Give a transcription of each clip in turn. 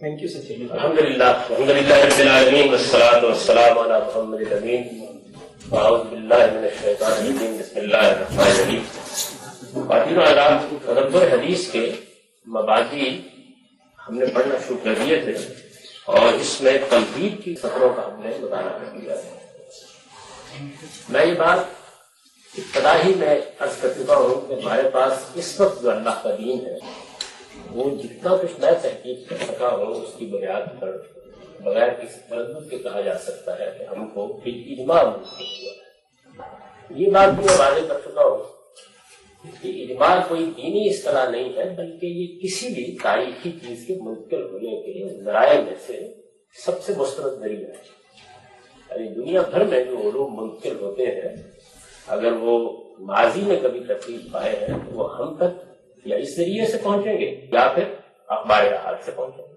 Thank you Sachin الحمد للہ الحمد للہ رب العالمین، والصلاة والسلام علی محمد الامین. اعوذ باللہ من الشیطان الرجیم، بسم اللہ الرحمن الرحیم. خواتین و حضرات تدبر حدیث کے مبادی ہم نے پڑھنا شروع کر دیے تھے، اور اس میں تنقید کی سفروں کا ہم نے مطالعہ کر دیا ہے۔ میں یہ بات ابتدا ہی میں عرض کر چکا ہوں کہ ہمارے پاس اس وقت جو اللہ کا دین ہے وہ جتنا کچھ میں تحقیق کر سکا ہوں، اس کی بنیاد پر بغیر کسی تردد کے کہا جا سکتا ہے کہ ہم کو پھر اجماع ممکن ہوا ہے۔ یہ بات بھی میں واضح کر چکا ہوں کہ اجماع کوئی دینی اصطلاح نہیں ہے، بلکہ یہ کسی بھی تاریخی چیز کے منتقل ہونے کے ذرائع میں سے سب سے مسترد ذریعہ ہے۔ یعنی دنیا بھر میں جو علوم منتقل ہوتے ہیں، اگر وہ ماضی میں کبھی تکلیف پائے ہیں، تو وہ ہم تک یا اس ذریعے سے پہنچیں گے یا پھر اخبار احاد سے پہنچیں گے۔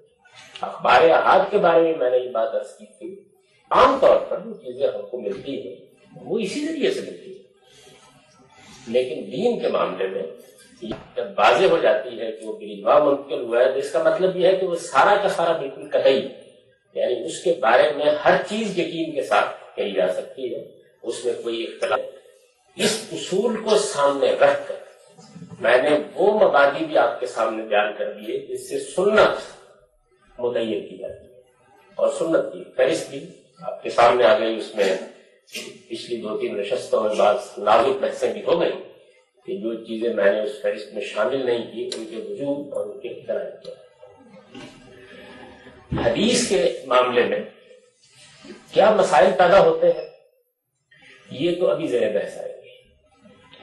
اخبار احاد کے بارے میں میں نے یہ بات عرض کی تھی۔ عام طور پر جو چیزیں ہم کو ملتی ہیں، وہ اسی ذریعے سے ملتی ہیں۔ لیکن دین کے معاملے میں جب واضح ہو جاتی ہے کہ وہ بجوا منتقل ہوا ہے، تو اس کا مطلب یہ ہے کہ وہ سارا کا سارا بالکل قطعی یعنی اس کے بارے میں ہر چیز یقین کے ساتھ کہی جا سکتی ہے۔ اس میں کوئی اختلاف اس اصول کو سامنے رکھ کر میں نے وہ مبادی بھی آپ کے سامنے بیان کر دیے جس سے سنت متعین کی جاتی ہے۔ اور سنت کی فہرست بھی آپ کے سامنے آ گئی، اس میں پچھلی دو تین نشستوں میں بعض نازک بحثیں بھی ہو گئی کہ جو چیزیں میں نے اس فہرست میں شامل نہیں کی، ان کے وجود اور ان کے اختراع کیا۔ حدیث کے معاملے میں کیا مسائل پیدا ہوتے ہیں؟ یہ تو ابھی زیر بحث آئے گی۔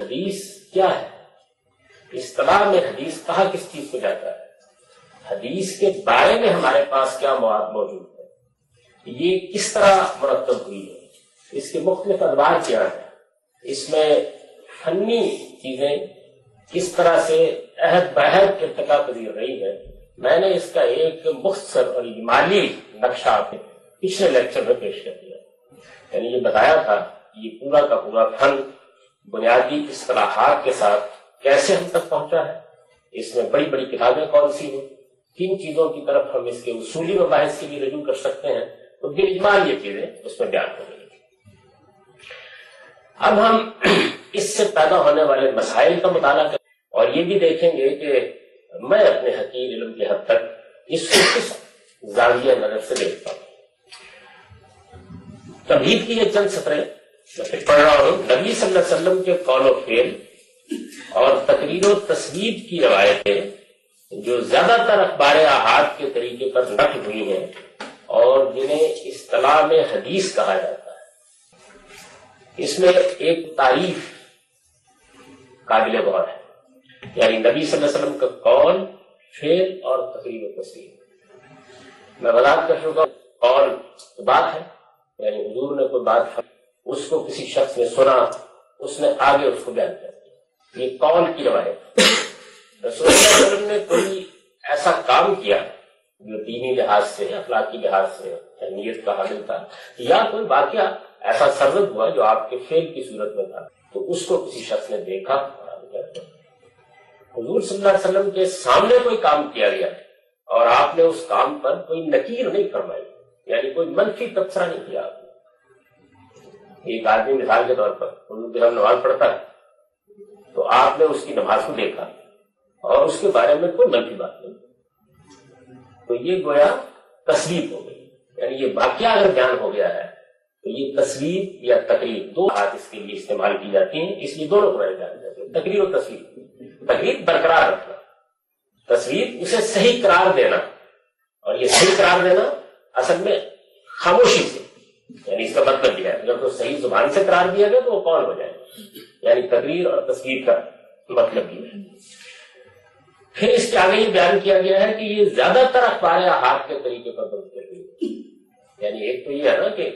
حدیث کیا ہے؟ اصطلاح میں حدیث کہا کس چیز کو جاتا ہے؟ حدیث کے بارے میں ہمارے پاس کیا مواد موجود ہے یہ کس طرح مرتب ہوئی ہے؟ اس کے مختلف ادوار کیا ہیں؟ اس میں فنی چیزیں کس طرح سے عہد بحد ارتقا پذیر رہی ہے میں نے اس کا ایک مختصر اور اجمالی نقشہ آپ پچھلے لیکچر میں پیش کر دیا۔ یعنی یہ بتایا تھا یہ پورا کا پورا فن بنیادی اصطلاحات کے ساتھ کیسے ہم تک پہنچا ہے؟ اس میں بڑی بڑی کتابیں کون سی ہیں؟ کن چیزوں کی طرف ہم اس کے اصولی مباحث کے لیے رجوع کر سکتے ہیں؟ تو بے یہ چیزیں اس میں بیان ہو گئی اب ہم اس سے پیدا ہونے والے مسائل کا مطالعہ کریں۔ اور یہ بھی دیکھیں گے کہ میں اپنے حقیر علم کی حد تک اس کو کس زاویہ نظر سے دیکھتا ہوں تبھید کی یہ چند سطریں پڑھ رہا ہوں۔ نبی صلی اللہ علیہ وسلم کے قول و فیل اور تقریر و تصویر کی روایتیں جو زیادہ تر اخبار احاد کے طریقے پر نقل ہوئی ہیں اور جنہیں اصطلاح میں حدیث کہا جاتا ہے۔ اس میں ایک تعریف قابل غور ہے۔ یعنی نبی صلی اللہ علیہ وسلم کا قول فیل اور تقریر و تصویر۔ میں وضاحت کر چکا قول بات ہے۔ یعنی حضور نے کوئی بات اس کو کسی شخص نے سنا، اس نے آگے اس کو بیان کر یہ کون کی روایت رسول اللہ علیہ وسلم نے کوئی ایسا کام کیا جو دینی لحاظ سے اخلاقی لحاظ سے اہمیت کا حامل تھا، یا کوئی واقعہ ایسا سرد ہوا جو آپ کے فیل کی صورت میں تھا؟ تو اس کو کسی شخص نے دیکھا حضور صلی اللہ علیہ وسلم کے سامنے کوئی کام کیا گیا اور آپ نے اس کام پر کوئی نکیر نہیں فرمائی یعنی کوئی منفی تبصرہ نہیں کیا آپ نے۔ ایک آدمی مثال کے طور پر، حضور کے نماز پڑھتا ہے تو آپ نے اس کی نماز کو دیکھا اور اس کے بارے میں کوئی منفی بات نہیں۔ تو یہ گویا تصویر ہو گئی۔ یعنی یہ واقعہ اگر بیان ہو گیا ہے، تو یہ تصویر یا تقریر دو ہاتھ اس کے لیے استعمال کی جاتی ہیں، اس لیے دونوں کو بیان جاتے ہیں۔ تقریر و تصویر تقریر برقرار رکھنا۔ تصویر اسے صحیح قرار دینا۔ اور یہ صحیح قرار دینا اصل میں خاموشی سے۔ یعنی اس کا مطلب یہ ہے، اگر تو صحیح زبان سے قرار دیا گیا تو وہ کون ہو جائے؟ یعنی تقریر اور تصویر کا مطلب یہ ہے۔ پھر اس کے آگے یہ بیان کیا گیا ہے کہ یہ زیادہ تر اخبار ہاتھ کے طریقے پر گئی۔ یعنی ایک تو یہ ہے نا کہ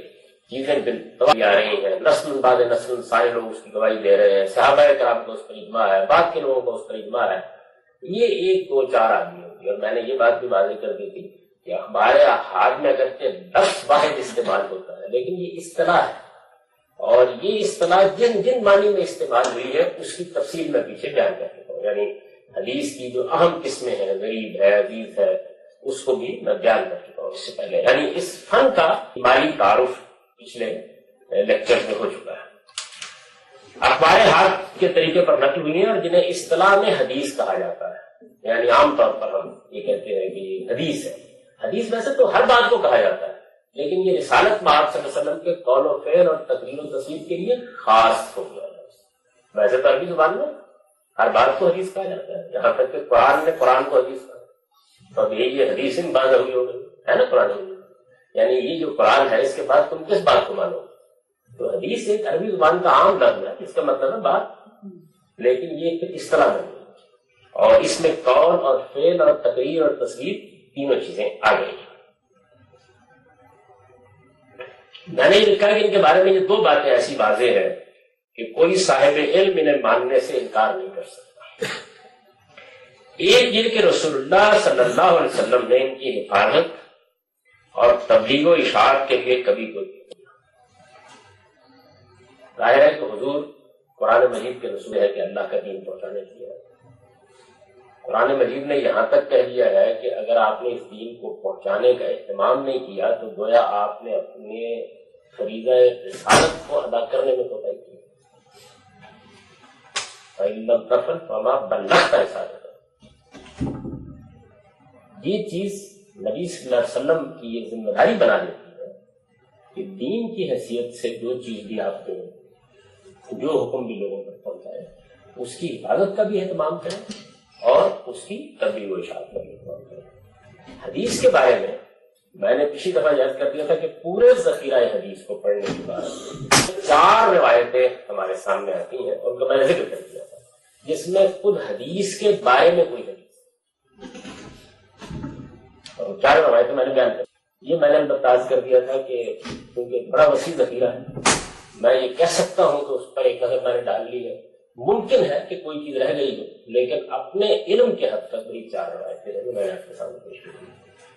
چیزیں دوائی آ رہی ہیں، نسل بعد نسل، سارے لوگ اس کی گواہی دے رہے ہیں، صحابہ کرام کو اس پر اجماع ہے، بعد کے لوگوں کو اس پر اجماع ہے۔ یہ ایک دو چار آدمی ہوگی اور میں نے یہ بات بھی واضح کر دی تھی کہ اخبار ہاتھ میں اگرچہ دس واحد استعمال ہوتا ہے، لیکن یہ اصطلاح ہے۔ اور یہ اصطلاح جن جن معنی میں استعمال ہوئی ہے، اس کی تفصیل میں پیچھے بیان کر ہوں۔ یعنی حدیث کی جو اہم قسمیں ہیں، غریب ہے، عزیز ہے، اس کو بھی میں بیان کر چکا ہوں اس سے پہلے۔ یعنی اس فن کا مالی تعارف پچھلے لیکچر میں ہو چکا ہے۔ اخبار ہاتھ کے طریقے پر نقل ہوئی ہیں اور جنہیں اصطلاح میں حدیث کہا جاتا ہے۔ یعنی عام طور پر ہم یہ کہتے ہیں کہ حدیث ہے۔ حدیث ویسے تو ہر بات کو کہا جاتا ہے۔ لیکن یہ رسالت آپ صلی اللہ علیہ وسلم کے قول و فعل اور تقریر و تصویر کے لیے خاص ہو گیا ویسے تو عربی زبان میں ہر بات کو حدیث کہا جاتا ہے، یہاں تک کہ قرآن نے قرآن کو حدیث کہا۔ تو اب یہ حدیث ان بات ہوئی ہو گئی ہے نا قرآن؟ یعنی یہ جو قرآن ہے، اس کے بعد تم کس بات کو مانو تو حدیث ایک عربی زبان کا عام لفظ ہے، اس کا مطلب ہے بات۔ لیکن یہ اس طرح نہیں اور اس میں قول اور فعل اور تقریر اور تصویر تینوں چیزیں آ گئی میں نے یہ لکھا کہ ان کے بارے میں یہ دو باتیں ایسی واضح ہیں کہ کوئی صاحب علم انہیں ماننے سے انکار نہیں کر سکتا۔ ایک یہ کہ رسول اللہ صلی اللہ علیہ وسلم نے ان کی حفاظت اور تبلیغ و اشاعت کے لیے کبھی کوئی ظاہر ہے کہ حضور قرآن مجید کے رسول ہے کہ اللہ کا دین پہنچانے کے لیے قرآن مجید نے یہاں تک کہہ دیا ہے کہ اگر آپ نے اس دین کو پہنچانے کا اہتمام نہیں کیا تو گویا آپ نے اپنے فریضہ رسالت کو ادا کرنے میں کوتا کیا یہ چیز نبی صلی اللہ علیہ وسلم کی یہ ذمہ داری بنا دیتی ہے کہ دین کی حیثیت سے جو چیز بھی آپ کو جو حکم بھی لوگوں تک پہنچائے، اس کی حفاظت کا بھی اہتمام کریں۔ اور اس کی تبدیل و اشاعت کا حدیث کے بارے میں میں نے پچھلی دفعہ یاد کر دیا تھا کہ پورے ذخیرہ حدیث کو پڑھنے کے بعد چار روایتیں ہمارے سامنے آتی ہیں اور میں نے ذکر کر دیا تھا، جس میں خود حدیث کے بارے میں کوئی حدیث اور چار روایتیں میں نے بیان کر یہ میں نے بتاز کر دیا تھا کہ کیونکہ بڑا وسیع ذخیرہ ہے، میں یہ کہہ سکتا ہوں کہ اس پر ایک نظر میں نے ڈال لی ہے۔ ممکن ہے کہ کوئی چیز رہ گئی ہو، لیکن اپنے علم کے حد تک بڑی چار روایتیں ہیں میں نے آپ کے سامنے پیش کی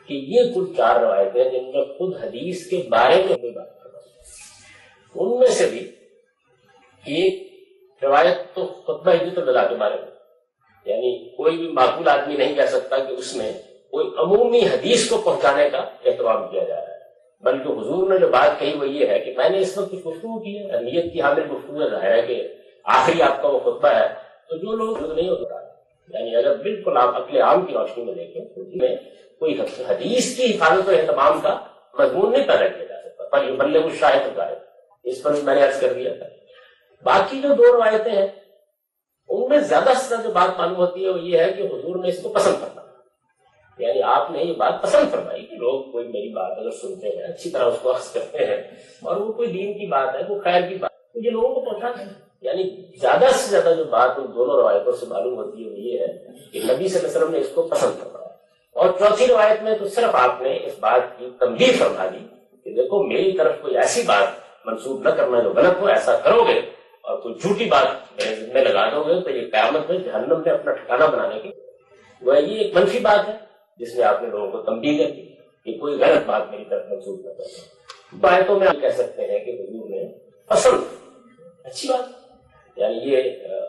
کہ یہ کچھ چار روایتیں جن میں خود حدیث کے بارے میں کوئی بات کر رہا ان میں سے بھی ایک روایت تو خطبہ ہجرت الوداع کے بارے میں یعنی کوئی بھی معقول آدمی نہیں کہہ سکتا کہ اس میں کوئی عمومی حدیث کو پہنچانے کا اہتمام کیا جا رہا ہے۔ بلکہ حضور نے جو بات کہی وہ یہ ہے کہ میں نے اس وقت کچھ گفتگو کی ہے نیت کی حامل گفتگو ظاہر ہے کہ آخری آپ کا وہ خطبہ ہے، تو جو لوگ نہیں ہوتا یعنی اگر بالکل آپ اپنے عام کی روشنی میں دیکھیں، تو میں کوئی حدیث کی حفاظت و اہتمام کا مضمون نہیں پیدا کیا جا سکتا۔ پر یہ بلے وہ شاید ہوتا ہے اس پر میں نے عرض کر دیا۔ تھا باقی جو دو روایتیں ہیں، ان میں زیادہ سے زیادہ جو بات معلوم ہوتی ہے، وہ یہ ہے کہ حضور نے اس کو پسند کرنا یعنی آپ نے یہ بات پسند فرمائی کہ لوگ کوئی میری بات اگر سنتے ہیں، اچھی طرح اس کو اخذ کرتے ہیں، اور وہ کوئی دین کی بات ہے، وہ خیر کی بات یہ لوگوں کو پہنچاتے ہیں یعنی زیادہ سے زیادہ جو بات ان دونوں روایتوں سے معلوم ہوتی ہے وہ یہ ہے کہ نبی صلی اللہ علیہ وسلم نے اس کو پسند فرمایا اور چوتھی روایت میں تو صرف آپ نے اس بات کی تمبیر فرما دی کہ دیکھو میری طرف کوئی ایسی بات منسوخ نہ کرنا جو غلط ہو، ایسا کرو گے اور کوئی جھوٹی بات میں لگا دو گے تو یہ قیامت میں جہنم میں اپنا ٹھکانا بنانے کی وہ یہ ایک منفی بات ہے جس میں آپ نے لوگوں کو تمبی کر دی کہ کوئی غلط بات میری طرف منسوخ نہ کرنا باتوں میں آپ کہہ سکتے ہیں کہ حضور نے پسند۔ اچھی بات۔ یعنی یہ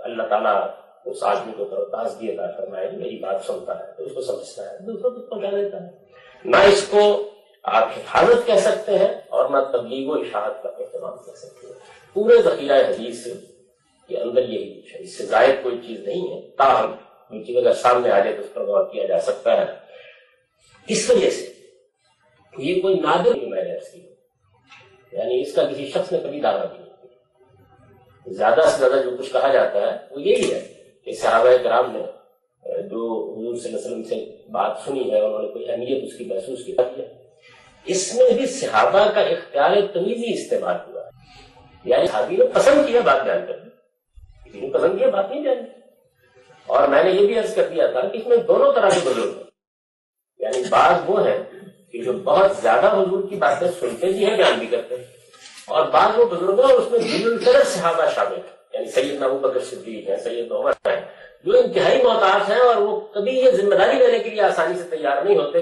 اللہ تعالیٰ اس آدمی کو تازگی ادا کرنا ہے میری بات سنتا ہے تو اس کو سمجھتا ہے۔ دوسروں کو پہنچا دیتا ہے۔ نہ اس کو آپ حفاظت کہہ سکتے ہیں اور نہ تبلیغ و اشاعت کا اہتمام کر سکتے ہیں۔ پورے ذخیرہ حدیث کے اندر یہی کچھ ہے اس سے زائد کوئی چیز نہیں ہے۔ تاہم کوئی چیز اگر سامنے آ جائے تو اس پر غور کیا جا سکتا ہے۔ اس وجہ سے؟ یہ کوئی نادر میں نے کی۔ یعنی اس کا کسی شخص نے کبھی دعویٰ نہیں زیادہ سے زیادہ جو کچھ کہا جاتا ہے وہ یہی ہے کہ صحابہ کرام نے، جو حضور صلی اللہ علیہ وسلم سے بات سنی ہے، انہوں نے کوئی اہمیت اس کی محسوس کیا اس میں بھی صحابہ کا اختیار تمیزی استعمال ہوا ہے۔ یعنی صحابی نے پسند کیا بات جان کر کسی نے پسند کیا بات نہیں جانی اور میں نے یہ بھی عرض کر دیا تھا کہ اس میں دونوں طرح کے بزرگ ہیں۔ یعنی بعض وہ ہیں کہ جو بہت زیادہ حضور کی باتیں سنتے بھی ہیں، بیان بھی کرتے ہیں۔ اور بعض وہ بزرگ ہیں اور اس میں دل صحابہ شامل ہیں۔ یعنی سید نبو بکر صدیق ہے سید عمر ہے جو انتہائی محتاط ہیں اور وہ کبھی یہ ذمہ داری لینے کے لیے آسانی سے تیار نہیں ہوتے۔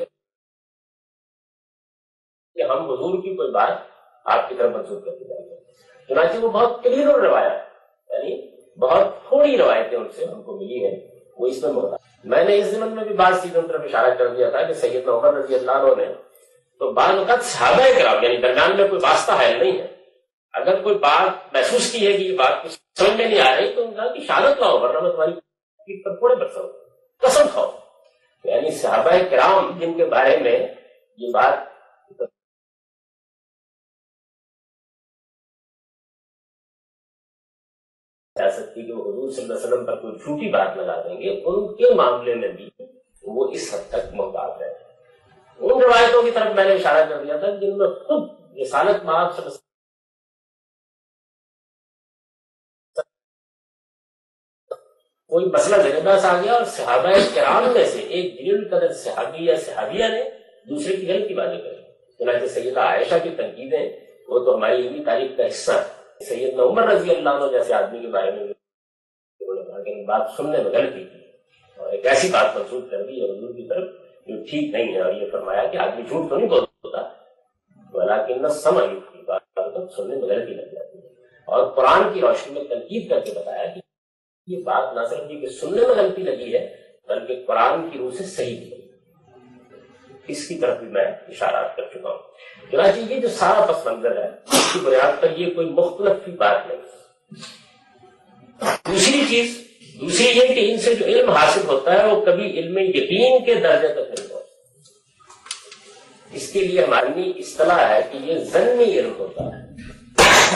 کہ ہم حضور کی کوئی بات آپ کی طرف منسوخ کرتے جائیں چنانچہ وہ بہت کلیئر اور روایت یعنی بہت تھوڑی روایتیں ان سے ہم کو ملی ہیں۔ وہ اس میں محتاج میں نے اس زمن میں بھی بعض چیزوں طرف اشارہ کر دیا تھا کہ سید عمر رضی اللہ عنہ نے تو بعض اوقات صحابہ کرام یعنی درمیان میں کوئی واسطہ حائل نہیں ہے۔ اگر کوئی بات محسوس کی ہے کہ یہ بات کچھ سمجھ میں نہیں آ رہی، تو ان کا کہ شہادت لاؤ ورنہ میں تمہاری پیٹ پر پھوڑے برساؤ قسم کھاؤ۔ یعنی صحابہ کرام جن کے بارے میں یہ بات جا سکتی کہ وہ حضور صلی اللہ علیہ وسلم پر کوئی جھوٹی بات لگا دیں گے، ان کے معاملے میں بھی وہ اس حد تک محتاط ہے۔ ان روایتوں کی طرف میں نے اشارہ کر دیا تھا جن میں خود رسالت ماب سے کوئی مسئلہ میرے پاس آ گیا اور صحابہ کرام میں سے ایک دل قدر صحابی یا صحابیہ نے دوسرے کی غلطی بازی کری چنانچہ سیدہ عائشہ کی تنقیدیں وہ تو ہماری علمی تاریخ کا حصہ ہے۔ سید عمر رضی اللہ عنہ جیسے آدمی کے بارے میں بات سننے میں غلطی کی۔ اور ایک ایسی بات منسوخ کر دی حضور کی طرف جو ٹھیک نہیں ہے۔ اور یہ فرمایا کہ آدمی جھوٹ تو نہیں بولتا لیکن نہ سمجھ بات سننے میں غلطی لگ جاتی ہے۔ اور قرآن کی روشنی میں تنقید کر کے بتایا کہ یہ بات نہ صرف یہ کہ سننے میں غلطی لگی ہے، بلکہ قرآن کی روح سے صحیح بھی اس کی طرف بھی میں اشارات کر چکا ہوں۔ چنانچہ یہ جو سارا پس منظر ہے، اس کی بنیاد پر یہ کوئی مختلف کی بات نہیں۔ دوسری چیز، دوسری یہ کہ ان سے جو علم حاصل ہوتا ہے، وہ کبھی علم یقین کے درجے تک نہیں ہوتا اس کے لیے ہماری اصطلاح ہے کہ یہ ضنی علم ہوتا ہے۔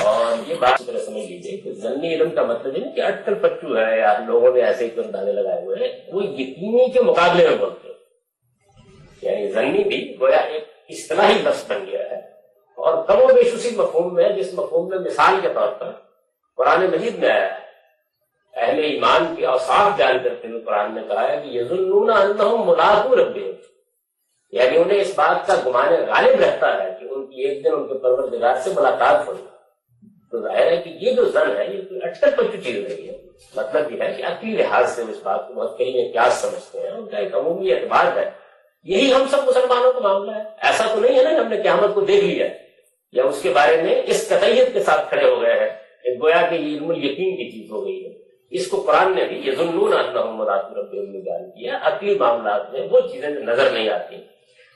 اور یہ بات سمجھ لیجیے کہ ضنی علم کا مطلب ہے کہ اٹکل پچو ہے یا لوگوں نے ایسے ہی دانے لگائے ہوئے ہیں، وہ یقینی کے مقابلے میں بولتے ہیں۔ یعنی ضنی بھی گویا ایک اصطلاحی لفظ بن گیا ہے اور کم و بیش اسی مفہوم میں جس مفہوم میں مثال کے طور پر قرآن مجید میں آیا ہے۔ اہل ایمان کے اوساف جان کرتے ہوئے قرآن نے کہا ہے کہ یہ ظلم ملاقو رب یعنی انہیں اس بات کا گمانے غالب رہتا ہے کہ ان کی ایک دن ان کے پروردگار سے ملاقات ہوئی۔ تو ظاہر ہے کہ یہ جو زن ہے، یہ کوئی اٹکل پچو چیز نہیں ہے مطلب یہ ہے کہ عقلی لحاظ سے اس بات کو بہت کئی احتیاط سمجھتے ہیں۔ ان کا ایک عمومی اعتبار ہے۔ یہی ہم سب مسلمانوں کا معاملہ ہے۔ ایسا تو نہیں ہے نا کہ ہم نے قیامت کو دیکھ لیا یا اس کے بارے میں اس قطعیت کے ساتھ کھڑے ہو گئے ہیں ایک گویا کہ یہ علم یقین کی چیز ہو گئی ہے۔ اس کو قرآن نے بھی یہ ضنون رب بیان کیا۔ عقلی معاملات میں وہ چیزیں نظر نہیں آتی۔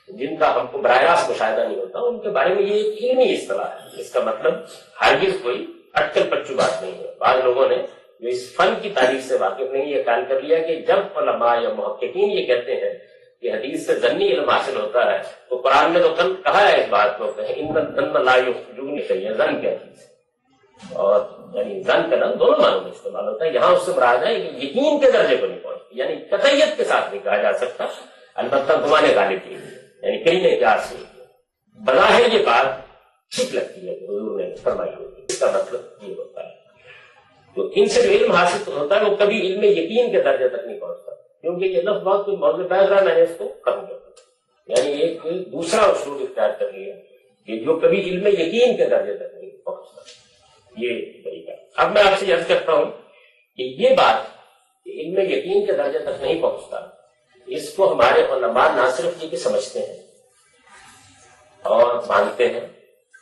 جن کا ہم کو براہ راست مشاہدہ نہیں ہوتا، ان کے بارے میں یہ ایک علمی اصطلاح ہے۔ اس کا مطلب ہرگز کوئی اٹکل پچو بات نہیں ہے۔ بعض لوگوں نے جو اس فن کی تاریخ سے واقف نہیں، یہ خیال کر لیا کہ جب علماء یا محققین یہ کہتے ہیں کہ حدیث سے ضنی علم حاصل ہوتا ہے، تو قرآن نے تو کہا ہے اس بات کو کہ ان لا چاہیے زن کیا چیز اور یعنی زن کا نام دونوں معنوں میں استعمال ہوتا ہے۔ یہاں اس سے مراد ہے کہ یقین کے درجے کو نہیں پہنچتی یعنی قطعیت کے ساتھ نہیں کہا جا سکتا، البتہ گھمانے غالب کی۔ یعنی کئی نے کیا سے بظاہر یہ بات ٹھیک لگتی ہے حضور نے فرمائی ہوتی اس کا مطلب یہ ہوتا ہے۔ تو ان سے جو علم حاصل ہوتا ہے وہ کبھی علم یقین کے درجے تک نہیں پہنچتا۔ کیونکہ یہ لفظ بہت کوئی موضوع بیٹھ رہا میں نے اس کو ختم کر یعنی ایک دوسرا اسلوب اختیار کر لیا کہ جو کبھی علم یقین کے درجے تک نہیں پہنچتا۔ یہ طریقہ۔ اب میں آپ سے یاد کرتا ہوں کہ یہ بات علم یقین کے درجے تک نہیں پہنچتا اس کو ہمارے علماء نہ صرف یہ کہ سمجھتے ہیں اور مانتے ہیں،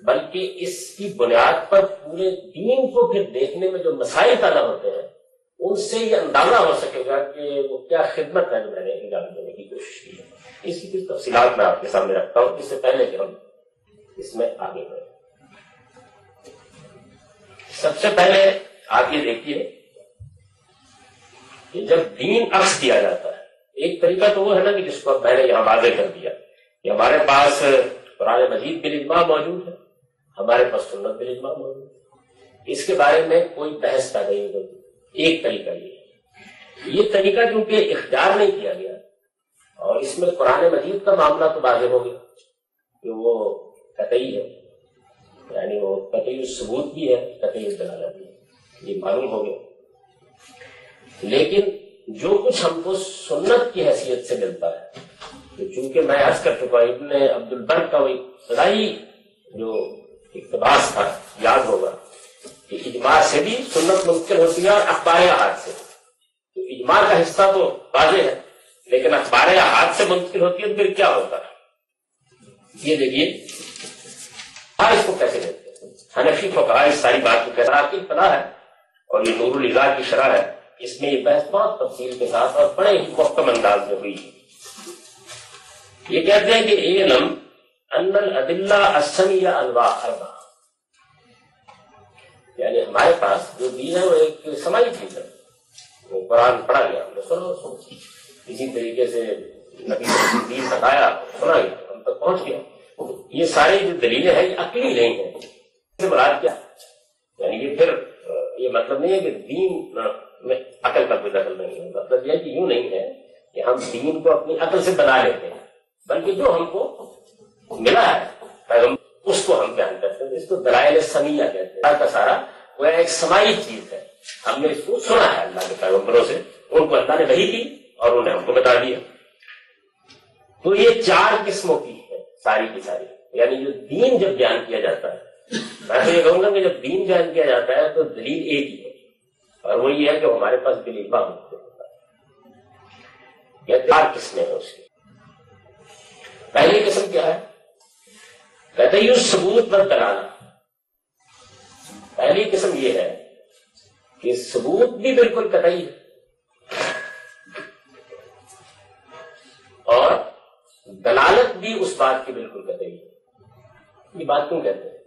بلکہ اس کی بنیاد پر پورے دین کو پھر دیکھنے میں جو مسائل پیدا ہوتے ہیں، ان سے یہ اندازہ ہو سکے گا کہ وہ کیا خدمت ہے جو میں نے انجام دینے کی کوشش کی ہے۔ اس کی کچھ تفصیلات میں آپ کے سامنے رکھتا ہوں، اس سے پہلے کہ ہم اس میں آگے بڑھیں۔ سب سے پہلے آپ یہ دیکھیے کہ جب دین عکس کیا جاتا ہے ایک طریقہ تو وہ ہے نا کہ جس کو میں نے یہاں واضح کر دیا کہ ہمارے پاس قرآن مجید بل اجماع موجود ہے، ہمارے پاس سنت بل اجماع موجود ہے۔ اس کے بارے میں کوئی بحث پیدا نہیں ہوتی ایک طریقہ یہ یہ طریقہ کیونکہ اختیار نہیں کیا گیا اور اس میں قرآن مجید کا معاملہ تو واضح ہو گیا کہ وہ قطعی ہے۔ یعنی وہ قطعی ثبوت بھی ہے، قطعی دلالت بھی ہے۔ یہ معلوم ہو گیا۔ لیکن جو کچھ ہم کو سنت کی حیثیت سے ملتا ہے، تو چونکہ میں عرض کر چکا ابن عبد البر کا وہی سدائی جو اقتباس تھا، یاد ہوگا کہ اجماع سے بھی سنت ممکن ہوتی ہے اور اخبار ہاتھ سے۔ تو اجماع کا حصہ تو واضح ہے، لیکن اخبار ہاتھ سے منتقل ہوتی ہے پھر کیا ہوتا ہے؟ یہ دیکھیے ہاں اس کو کیسے دیتے ہیں؟ حنفی کو کہا اس ساری بات کو کہتا آپ کی پتہ ہے اور یہ نور الزا کی شرح ہے۔ اس میں یہ بحث بہت تفصیل کے ساتھ اور بڑے محکم انداز میں ہوئی یہ کہتے ہیں کہ علم ان الدلہ اسم یا انواع اربع یعنی ہمارے پاس جو دین ہے وہ ایک سمائی چیز ہے۔ وہ قرآن پڑھا گیا، ہم نے سنو سنو اسی طریقے سے نبی دین بتایا سنا گیا ہم تک پہنچ گیا۔ یہ ساری جو دلیلیں ہیں، یہ عقلی نہیں ہیں۔ مراد کیا؟ یعنی یہ پھر، یہ مطلب نہیں ہے کہ دین میں عقل کا کوئی دخل نہیں ہے مطلب یہ کہ یوں نہیں ہے کہ ہم دین کو اپنی عقل سے بنا لیتے ہیں، بلکہ جو ہم کو ملا ہے اس کو ہم بیان کرتے ہیں، اس کو دلائل سمیہ کہتے ہیں۔ کا سارا وہ ایک سمائی چیز ہے۔ ہم نے اس کو سنا ہے اللہ کے پیغمبروں سے۔ ان کو اللہ نے وہی کی اور انہوں نے ہم کو بتا دیا۔ تو یہ چار قسموں کی ہے، ساری کی ساری۔ یعنی جو دین جب بیان کیا جاتا ہے، میں تو یہ کہوں گا کہ جب دین بیان کیا جاتا ہے تو دلیل ایک ہی ہے۔ اور وہ یہ ہے کہ ہمارے پاس دلیل بہت ہوتا ہے چار قسمیں ہیں اس کی پہلی قسم کیا ہے؟ کہتے ہیں ثبوت پر کرانا پہلی قسم یہ ہے کہ ثبوت بھی بالکل قطعی ہے۔ اور دلالت بھی اس بات کی بالکل قطعی ہے۔ یہ بات کیوں کہتے ہیں؟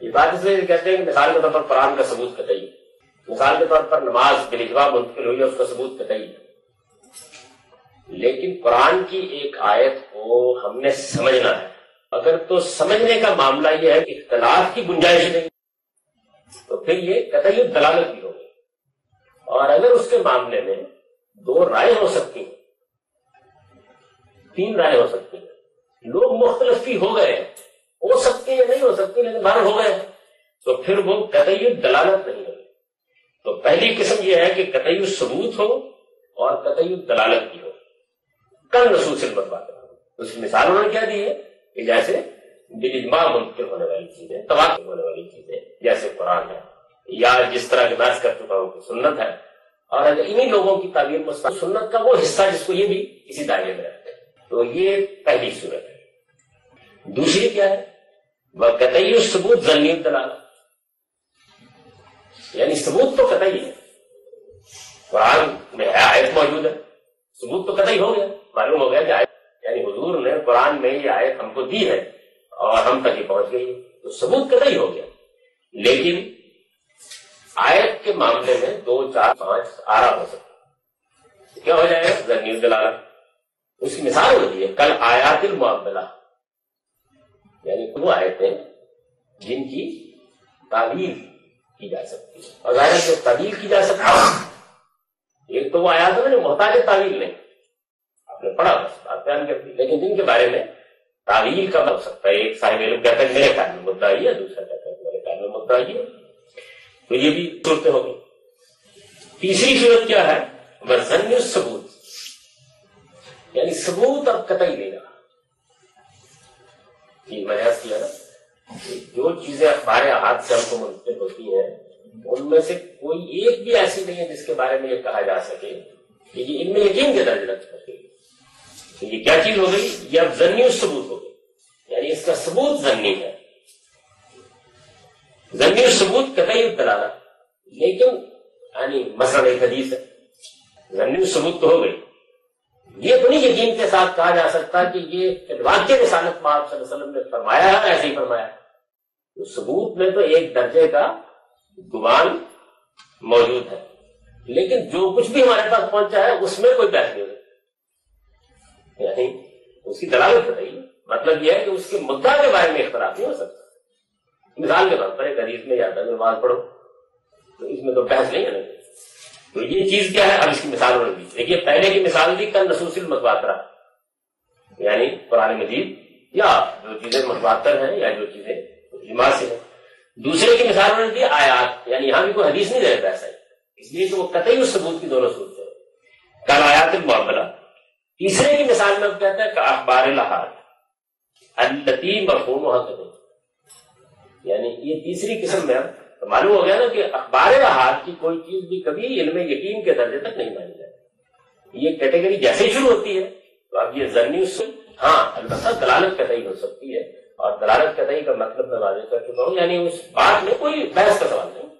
یہ بات اس لیے کہتے ہیں کہ مثال کے طور پر قرآن کا ثبوت قطعی مثال کے طور پر نماز بلجوا منتقل ہوئی ہے، اس کا ثبوت قطعی ہے لیکن قرآن کی ایک آیت کو ہم نے سمجھنا ہے۔ اگر تو سمجھنے کا معاملہ یہ ہے کہ اختلاف کی گنجائش نہیں، تو پھر یہ قطعی دلالت بھی ہوگی۔ اور اگر اس کے معاملے میں دو رائے ہو سکتی ہیں، تین رائے ہو سکتی ہیں، لوگ مختلف بھی ہو گئے ہو سکتی یا نہیں ہو سکتی لیکن بار ہو گئے تو پھر وہ قطعی دلالت نہیں ہوگی۔ تو پہلی قسم یہ ہے کہ قطعی ثبوت ہو اور قطعی دلالت بھی ہو۔ کل رسول بات اس کی مثال انہوں نے کیا دی ہے کہ جیسے بجما منتقل ہونے والی چیزیں تباہ ہونے والی چیزیں، جیسے قرآن ہے، یا جس طرح کی بحث کر چکا ہوں کہ سنت ہے۔ اور اگر انہی لوگوں کی تعبیر مستقل سنت کا وہ حصہ جس کو یہ بھی اسی دائرے میں رکھتے ہیں۔ تو یہ پہلی صورت ہے۔ دوسری کیا ہے؟ وہ قطعی ثبوت ضنی دلالا یعنی ثبوت تو قطعی ہے قرآن میں ہے آیت موجود ہے ثبوت تو قطعی ہو گیا معلوم ہو گیا کہ آیت یعنی حضور نے قرآن میں یہ آیت ہم کو دی ہے اور ہم تک یہ پہنچ گئی تو ثبوت قطعی ہو گیا لیکن آیت کے معاملے میں دو، چار، پانچ آرا ہو سکتا کیا ہو جائے؟ گا ضنی دلالا اس کی مثال ہوتی ہے. کل آیات المعاملہ. یعنی وہ آیتیں جن کی تعبیر کی جا سکتی اور ظاہر سے تعبیر کی جا سکتی ایک تو وہ آیات ہے جو محتاج تعبیر نہیں۔ آپ نے پڑھا بات بیان کرتی لیکن جن کے بارے میں تعویل کا ہو سکتا ہے ایک صاحب علم کہتا ہے میرے خیال میں مدعا ہی ہے، دوسرا کہتا ہے میرے خیال میں مدعا ہی ہے۔ تو یہ بھی صورتیں ہوگی تیسری صورت کیا ہے؟ ورژن ثبوت۔ یعنی ثبوت اب قطعی لینا میں نے کیا نا جو چیزیں اخبار ہاتھ سے ہم کو منتقل ہوتی ہیں، ان میں سے کوئی ایک بھی ایسی نہیں ہے جس کے بارے میں یہ کہا جا سکے کہ یہ ان میں یقین کے درجے رکھ سکے۔ یہ کیا چیز ہو گئی؟ یہ اب ضنی ثبوت ہو گئی۔ یعنی اس کا ثبوت ضنی ہے۔ ضنی ثبوت قطعی دلالا لیکن یعنی مسئلہ ایک حدیث ہے۔ ضنی ثبوت تو ہو گئی۔ یہ تو نہیں یقین کے ساتھ کہا جا سکتا کہ یہ واقع رسالت آپ صلی اللہ علیہ وسلم نے فرمایا ہے ایسے ہی فرمایا تو ثبوت میں تو ایک درجے کا گمان موجود ہے۔ لیکن جو کچھ بھی ہمارے پاس پہنچا ہے، اس میں کوئی بحث نہیں۔ ہوتی یعنی اس کی دلالت بتائیے مطلب یہ ہے کہ اس کے مدعا کے بارے میں اختلاف نہیں ہو سکتا۔ مثال کے طور پر ایک حدیث میں جاتا ہے بات پڑھو، تو اس میں تو بحث نہیں ہے۔ تو یہ چیز کیا ہے؟ اب اس کی مثال انہوں نے دی دیکھیے، پہلے کی مثال دی کل نصوص المتواترہ یعنی قرآن مجید، یا جو چیزیں متواتر ہیں، یا جو چیزیں جمع سے۔ ہیں دوسرے کی مثال انہوں نے دی آیات یعنی یہاں بھی کوئی حدیث نہیں دے رہتا ایسا ہی۔ اس لیے کہ وہ قطعی اس ثبوت کی دونوں صورت ہے کل آیات المعاملہ۔ تیسرے کی مثال میں کہتا ہے کہ اخبار الحاد التی مفہوم حق یعنی یہ تیسری قسم میں تو معلوم ہو گیا نا کہ اخبار احاد کی کوئی چیز بھی کبھی علم یقین کے درجے تک نہیں مانی جاتی۔ یہ کیٹیگری جیسے ہی شروع ہوتی ہے، تو اب یہ ضرنی ہاں البتہ دلالت قطعی ہو سکتی ہے۔ اور دلالت قطعی کا مطلب میں واضح کر چکا ہوں یعنی اس بات میں کوئی بحث کا سوال نہیں۔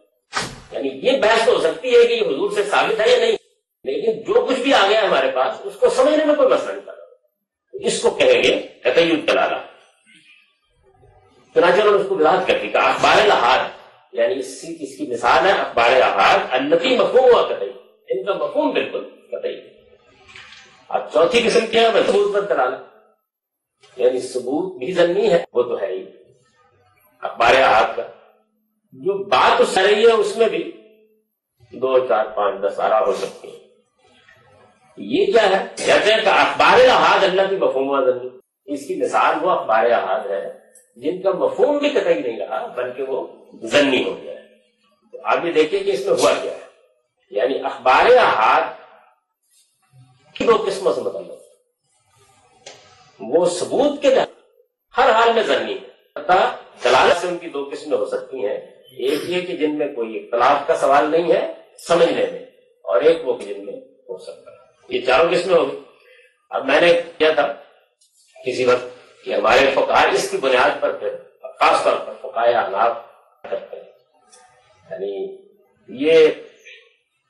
یعنی یہ بحث تو ہو سکتی ہے کہ یہ حضور سے ثابت ہے یا نہیں، لیکن جو کچھ بھی آ گیا ہمارے پاس، اس کو سمجھنے میں کوئی مسئلہ نہیں پڑا اس کو کہیں گے قطعی چلانا چنانچہ انہوں نے اس کو وضاحت کر دی کہ اخبار لحاظ یعنی اس کی اس کی مثال ہے اخبار لحاظ النتی مفہوم ہوا قطعی۔ ان کا مفہوم بالکل قطعی۔ اب چوتھی قسم کیا ہے؟ ثبوت پر دلالا یعنی ثبوت بھی ضنی ہے، وہ تو ہے ہی۔ اخبار احاد کا۔ جو بات اس رہی ہے، اس میں بھی دو، چار، پانچ، دس آرا ہو سکتی ہیں۔ یہ کیا ہے؟ کہتے ہیں کہ اخبار احاد اللہ کی مفہوم ضنی اس کی مثال وہ اخبار احاد ہے، جن کا مفہوم بھی قطعی نہیں رہا، بلکہ وہ ضنی ہو گیا ہے۔ تو آپ یہ دیکھیں کہ اس میں ہوا کیا ہے۔ یعنی اخبار احاد کی دو قسموں سے وہ ثبوت کے لیے ہر حال میں ضنی ہے۔ دلالت سے ان کی دو قسمیں ہو سکتی ہیں۔ ایک یہ کہ جن میں کوئی اختلاف کا سوال نہیں ہے، سمجھنے میں، اور ایک وہ جن میں ہو سکتا ہے۔ یہ چاروں قسمیں ہوگی اب میں نے کیا تھا، کسی وقت کہ ہمارے فقار اس کی بنیاد پر پھر خاص طور پر فقایا کرتے ہیں۔ یعنی یہ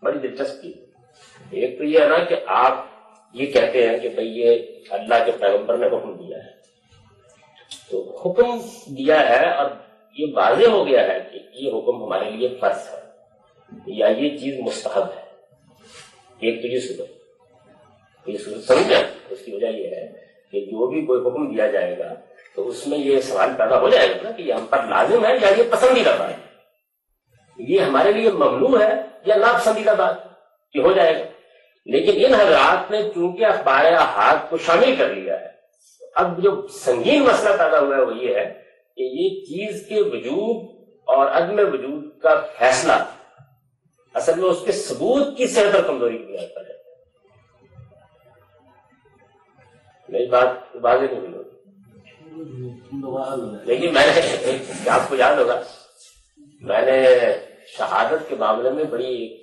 بڑی دلچسپی ایک تو یہ ہے نا کہ آپ یہ کہتے ہیں کہ بھئی یہ اللہ کے پیغمبر نے حکم دیا ہے۔ تو حکم دیا ہے اور یہ واضح ہو گیا ہے کہ یہ حکم ہمارے لیے فرض ہے۔ یا یہ چیز مستحب ہے۔ ایک تو یہ صورت۔ یہ صورت سمجھا؟ اس کی وجہ یہ ہے کہ جو بھی کوئی حکم دیا جائے گا، تو اس میں یہ سوال پیدا ہو جائے گا نا کہ یہ ہم پر لازم ہے یا یہ پسندیدہ بات ہے۔ یہ ہمارے لیے ممنوع ہے یا ناپسندیدہ بات یہ ہو جائے گا؟ لیکن ان حضرات نے چونکہ اخبار ہاتھ کو شامل کر لیا ہے، اب جو سنگین مسئلہ پیدا ہوا ہے وہ یہ ہے کہ یہ چیز کے وجود اور عدم وجود کا فیصلہ اصل میں اس کے ثبوت کی صحت اور کمزوری کی بنیاد پر ہے۔ میری بات واضح نہیں ہوگی لیکن میں نے آپ کو یاد ہوگا، میں نے شہادت کے معاملے میں بڑی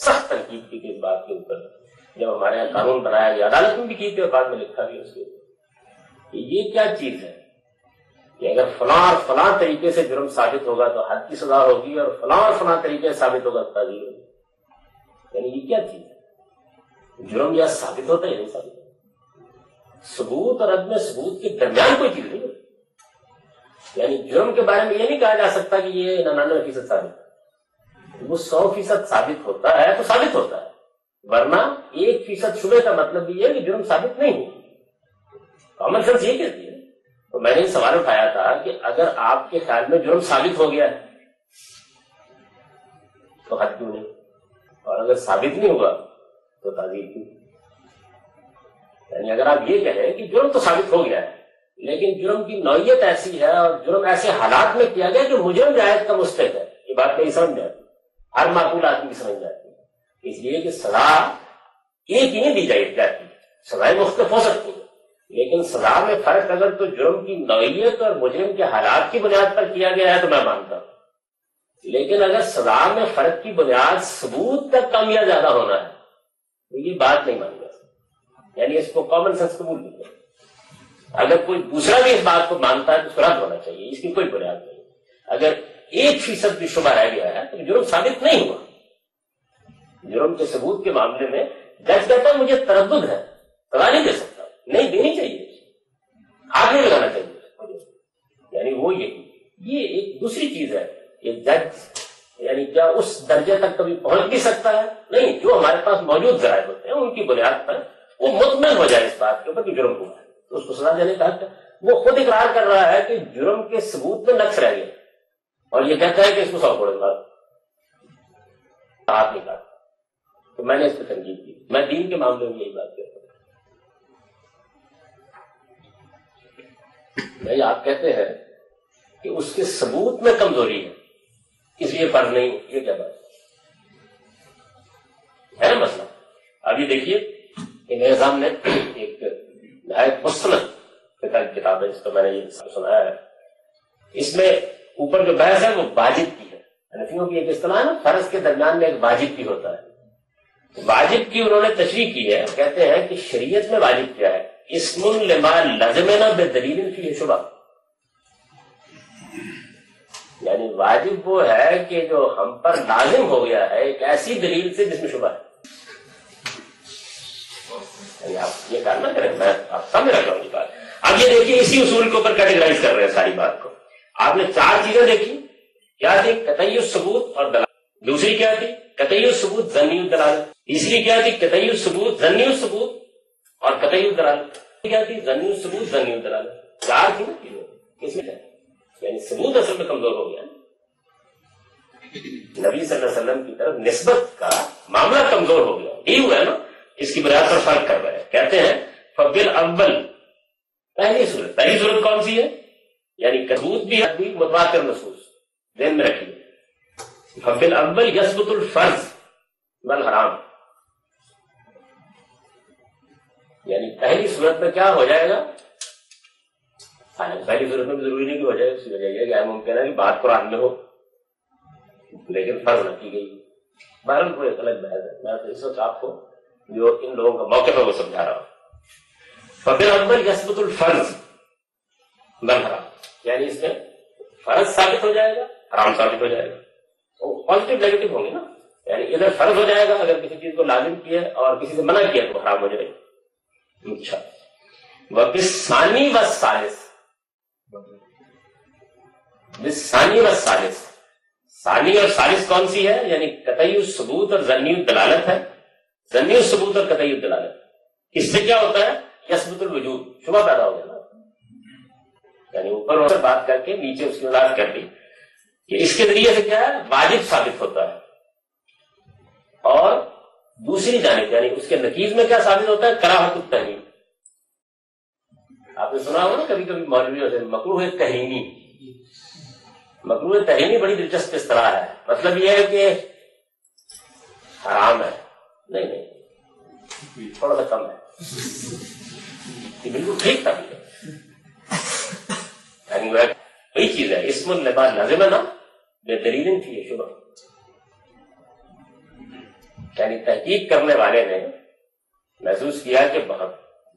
سخت تنقید کی تھی اس بات کے اوپر۔ جب ہمارے یہاں قانون بنایا گیا عدالت میں بھی کی تھی اور بعد میں لکھا بھی اس کے اوپر۔ یہ کیا چیز ہے؟ کہ اگر فلاں اور فلاں طریقے سے جرم ثابت ہوگا تو حد کی سزا ہوگی اور فلاں اور فلاں طریقے سے ثابت ہوگا تو تعزیر ہوگی یعنی یہ کیا چیز ہے؟ جرم یا ثابت ہوتا ہے نہیں ثابت ہوتا؟ ثبوت اور عدم ثبوت کے درمیان کوئی چیز نہیں ہوتی یعنی جرم کے بارے میں یہ نہیں کہا جا سکتا کہ یہ ننانوے فیصد ثابت ہے۔ وہ سو فیصد ثابت ہوتا ہے تو ثابت ہوتا ہے۔ ورنہ ایک فیصد شبے کا مطلب یہ ہے کہ جرم ثابت نہیں ہو۔ کامن سینس یہ کہتی ہے۔ تو میں نے سوال اٹھایا تھا کہ اگر آپ کے خیال میں جرم ثابت ہو گیا ہے، تو حد کیوں نہیں؟ اور اگر ثابت نہیں ہوا، تو تعزیر کیوں؟ یعنی اگر آپ یہ کہیں کہ جرم تو ثابت ہو گیا ہے، لیکن جرم کی نوعیت ایسی ہے اور جرم ایسے حالات میں کیا گیا جو مجرم جائز کا مستحق ہے۔ یہ بات نہیں سمجھ ہر معقول آدمی سمجھ جاتی ہے۔ اس لیے کہ سزا ایک ہی نہیں دی جاتی۔ سزائیں مختلف ہو سکتی ہیں لیکن سزا میں فرق اگر تو جرم کی نوعیت اور مجرم کے حالات کی بنیاد پر کیا گیا ہے تو میں مانتا ہوں۔ لیکن اگر سزا میں فرق کی بنیاد ثبوت تک کم یا زیادہ ہونا ہے، تو یہ بات نہیں مانی یعنی اس کو کامن سینس قبول نہیں اگر کوئی دوسرا بھی اس بات کو مانتا ہے تو رد ہونا چاہیے، اس کی کوئی بنیاد نہیں۔ اگر ایک فیصد بھی شبہ رہ گیا ہے، تو جرم ثابت نہیں ہوا۔ جرم کے ثبوت کے معاملے میں جج کہتا ہے مجھے تردد ہے، سزا نہیں دے سکتا۔ نہیں، دینی چاہیے۔ آگ نہیں لگانا چاہیے۔ یعنی وہ یہ یہ ایک دوسری چیز ہے۔ یہ جج یعنی کیا اس درجے تک کبھی پہنچ بھی سکتا ہے؟ نہیں، جو ہمارے پاس موجود ذرائع ہوتے ہیں، ان کی بنیاد پر وہ مطمئن ہو جائے اس بات کے اوپر کہ جرم ہوا ہے۔ تو اس کو سزا دینے کا حق وہ خود اقرار کر رہا ہے کہ جرم کے ثبوت میں نقص رہ گیا۔ اور یہ کہتا ہے کہ اس کو سو پڑے گا ہاتھ نہیں تو میں نے اس پہ تنقید کی۔ میں دین کے معاملے میں یہی بات کرتا ہوں۔ آپ کہتے ہیں کہ اس کے ثبوت میں کمزوری ہے۔ اس لیے فرض نہیں، یہ کیا بات ہے؟ مسئلہ؟ اب یہ دیکھیے کہ میرے سامنے ایک نہایت مسلط کتاب ہے جس کو میں نے یہ سنایا ہے۔ اس میں اوپر جو بحث ہے وہ واجب کی ہے۔ حنفیوں کی ایک اصطلاح ہے نا، فرض کے درمیان میں ایک واجب کی ہوتا ہے۔ واجب کی انہوں نے تشریح کی ہے کہتے ہیں کہ شریعت میں واجب کیا ہے۔ اسم لما لزمنا بے دلیل فی شبہ۔ یعنی واجب وہ ہے کہ جو ہم پر لازم ہو گیا ہے، ایک ایسی دلیل سے جس میں شبہ ہے۔ یعنی آپ یہ کام نہ کریں، میں آپ سمجھ رہا ہوں یہ بات۔ اب یہ دیکھیے، اسی اصول کے اوپر کیٹیگرائز کر رہے ہیں ساری بات کو۔ آپ نے چار چیزیں دیکھی کیا تھی قطعی ثبوت اور دلال۔ دوسری کیا تھی؟ قطعی ثبوت زنی دلال تیسری کیا تھی؟ قطعی ثبوت زنی ثبوت اور قطعی دلال کیا تھی؟ زنی ثبوت زنی دلال چار تھی نا اس میں یعنی ثبوت اصل میں کمزور ہو گیا۔ نبی صلی اللہ علیہ وسلم کی طرف نسبت کا معاملہ کمزور ہو گیا۔ یہ ہوا ہے نا، اس کی بنیاد پر فرق کر رہے ہیں۔ کہتے ہیں فبل اول پہلی صورت۔ پہلی صورت کون سی ہے؟ یعنی کبوت بھی ہے متواتر محسوس دین میں رکھیے۔ فبل اول یسبت الفرض بل حرام۔ یعنی پہلی صورت میں کیا ہو جائے گا؟ پہلی صورت میں بھی ضروری نہیں کہ ہو جائے اس کی وجہ یہ کہ ممکن ہے کہ بات قرآن میں ہو۔ لیکن فرض نہ کی گئی۔ بہرحال کوئی غلط بحث ہے۔ میں تو اس وقت آپ کو جو ان لوگوں کا موقع پہ وہ سمجھا رہا ہوں۔ فبر اکبر یسبت الفرض حرام۔ یعنی اس میں فرض ثابت ہو جائے گا، حرام ثابت ہو جائے گا۔ پازیٹو نیگیٹو ہوں گے نا۔ یعنی ادھر فرض ہو جائے گا، اگر کسی چیز کو لازم کیا اور کسی سے منع کیا تو حرام ہو جائے گا۔ اچھا۔ وہ و سالس بسانی و سالس ثانی اور سالس کون سی ہے؟ یعنی قطعی ثبوت اور ضنی دلالت ہے۔ ضنی ثبوت اور قطعی دلالت اس سے کیا ہوتا ہے؟ یسبت الوجود۔ شبہ پیدا ہو گیا یعنی اوپر بات کر کے نیچے اس کی وضاحت کر دی۔ کہ اس کے ذریعے سے کیا ہے؟ واجب ثابت ہوتا ہے۔ اور دوسری جانب یعنی اس کے نتیز میں کیا ثابت ہوتا ہے؟ کراہت التحریم۔ آپ نے سنا ہوگا نا کبھی کبھی مولوی مکرو ہے تحریمی مقبول تحریمی بڑی دلچسپ اس طرح ہے۔ مطلب یہ ہے کہ حرام ہے۔ نہیں نہیں، تھوڑا سا کم ہے۔ بالکل ٹھیک تھا یعنی وہی چیز ہے اسم البا نظم نا بے دلیل تھی یہ شبہ یعنی تحقیق کرنے والے نے محسوس کیا کہ بہت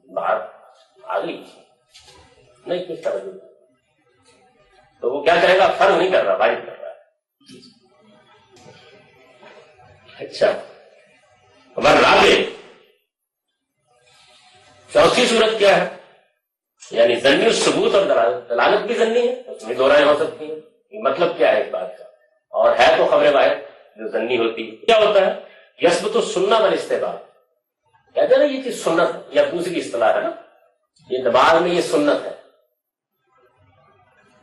باہر آ گئی نہیں کس طرح تو وہ کیا کرے گا فرض نہیں کر رہا واجب کر رہا اچھا ہمارا رابع چوتھی صورت کیا ہے یعنی زنی ثبوت اور دلالت بھی زنی ہے اس میں دو رائے ہو سکتی ہیں۔ مطلب کیا ہے اس بات کا؟ اور ہے تو خبر واحد جو زنی ہوتی ہے۔ کیا ہوتا ہے؟ یسب تو سننا بن استعمال کہتے ہیں نا یہ چیز سنت یا دوسری اصطلاح ہے نا۔ یہ دماغ میں یہ سنت ہے۔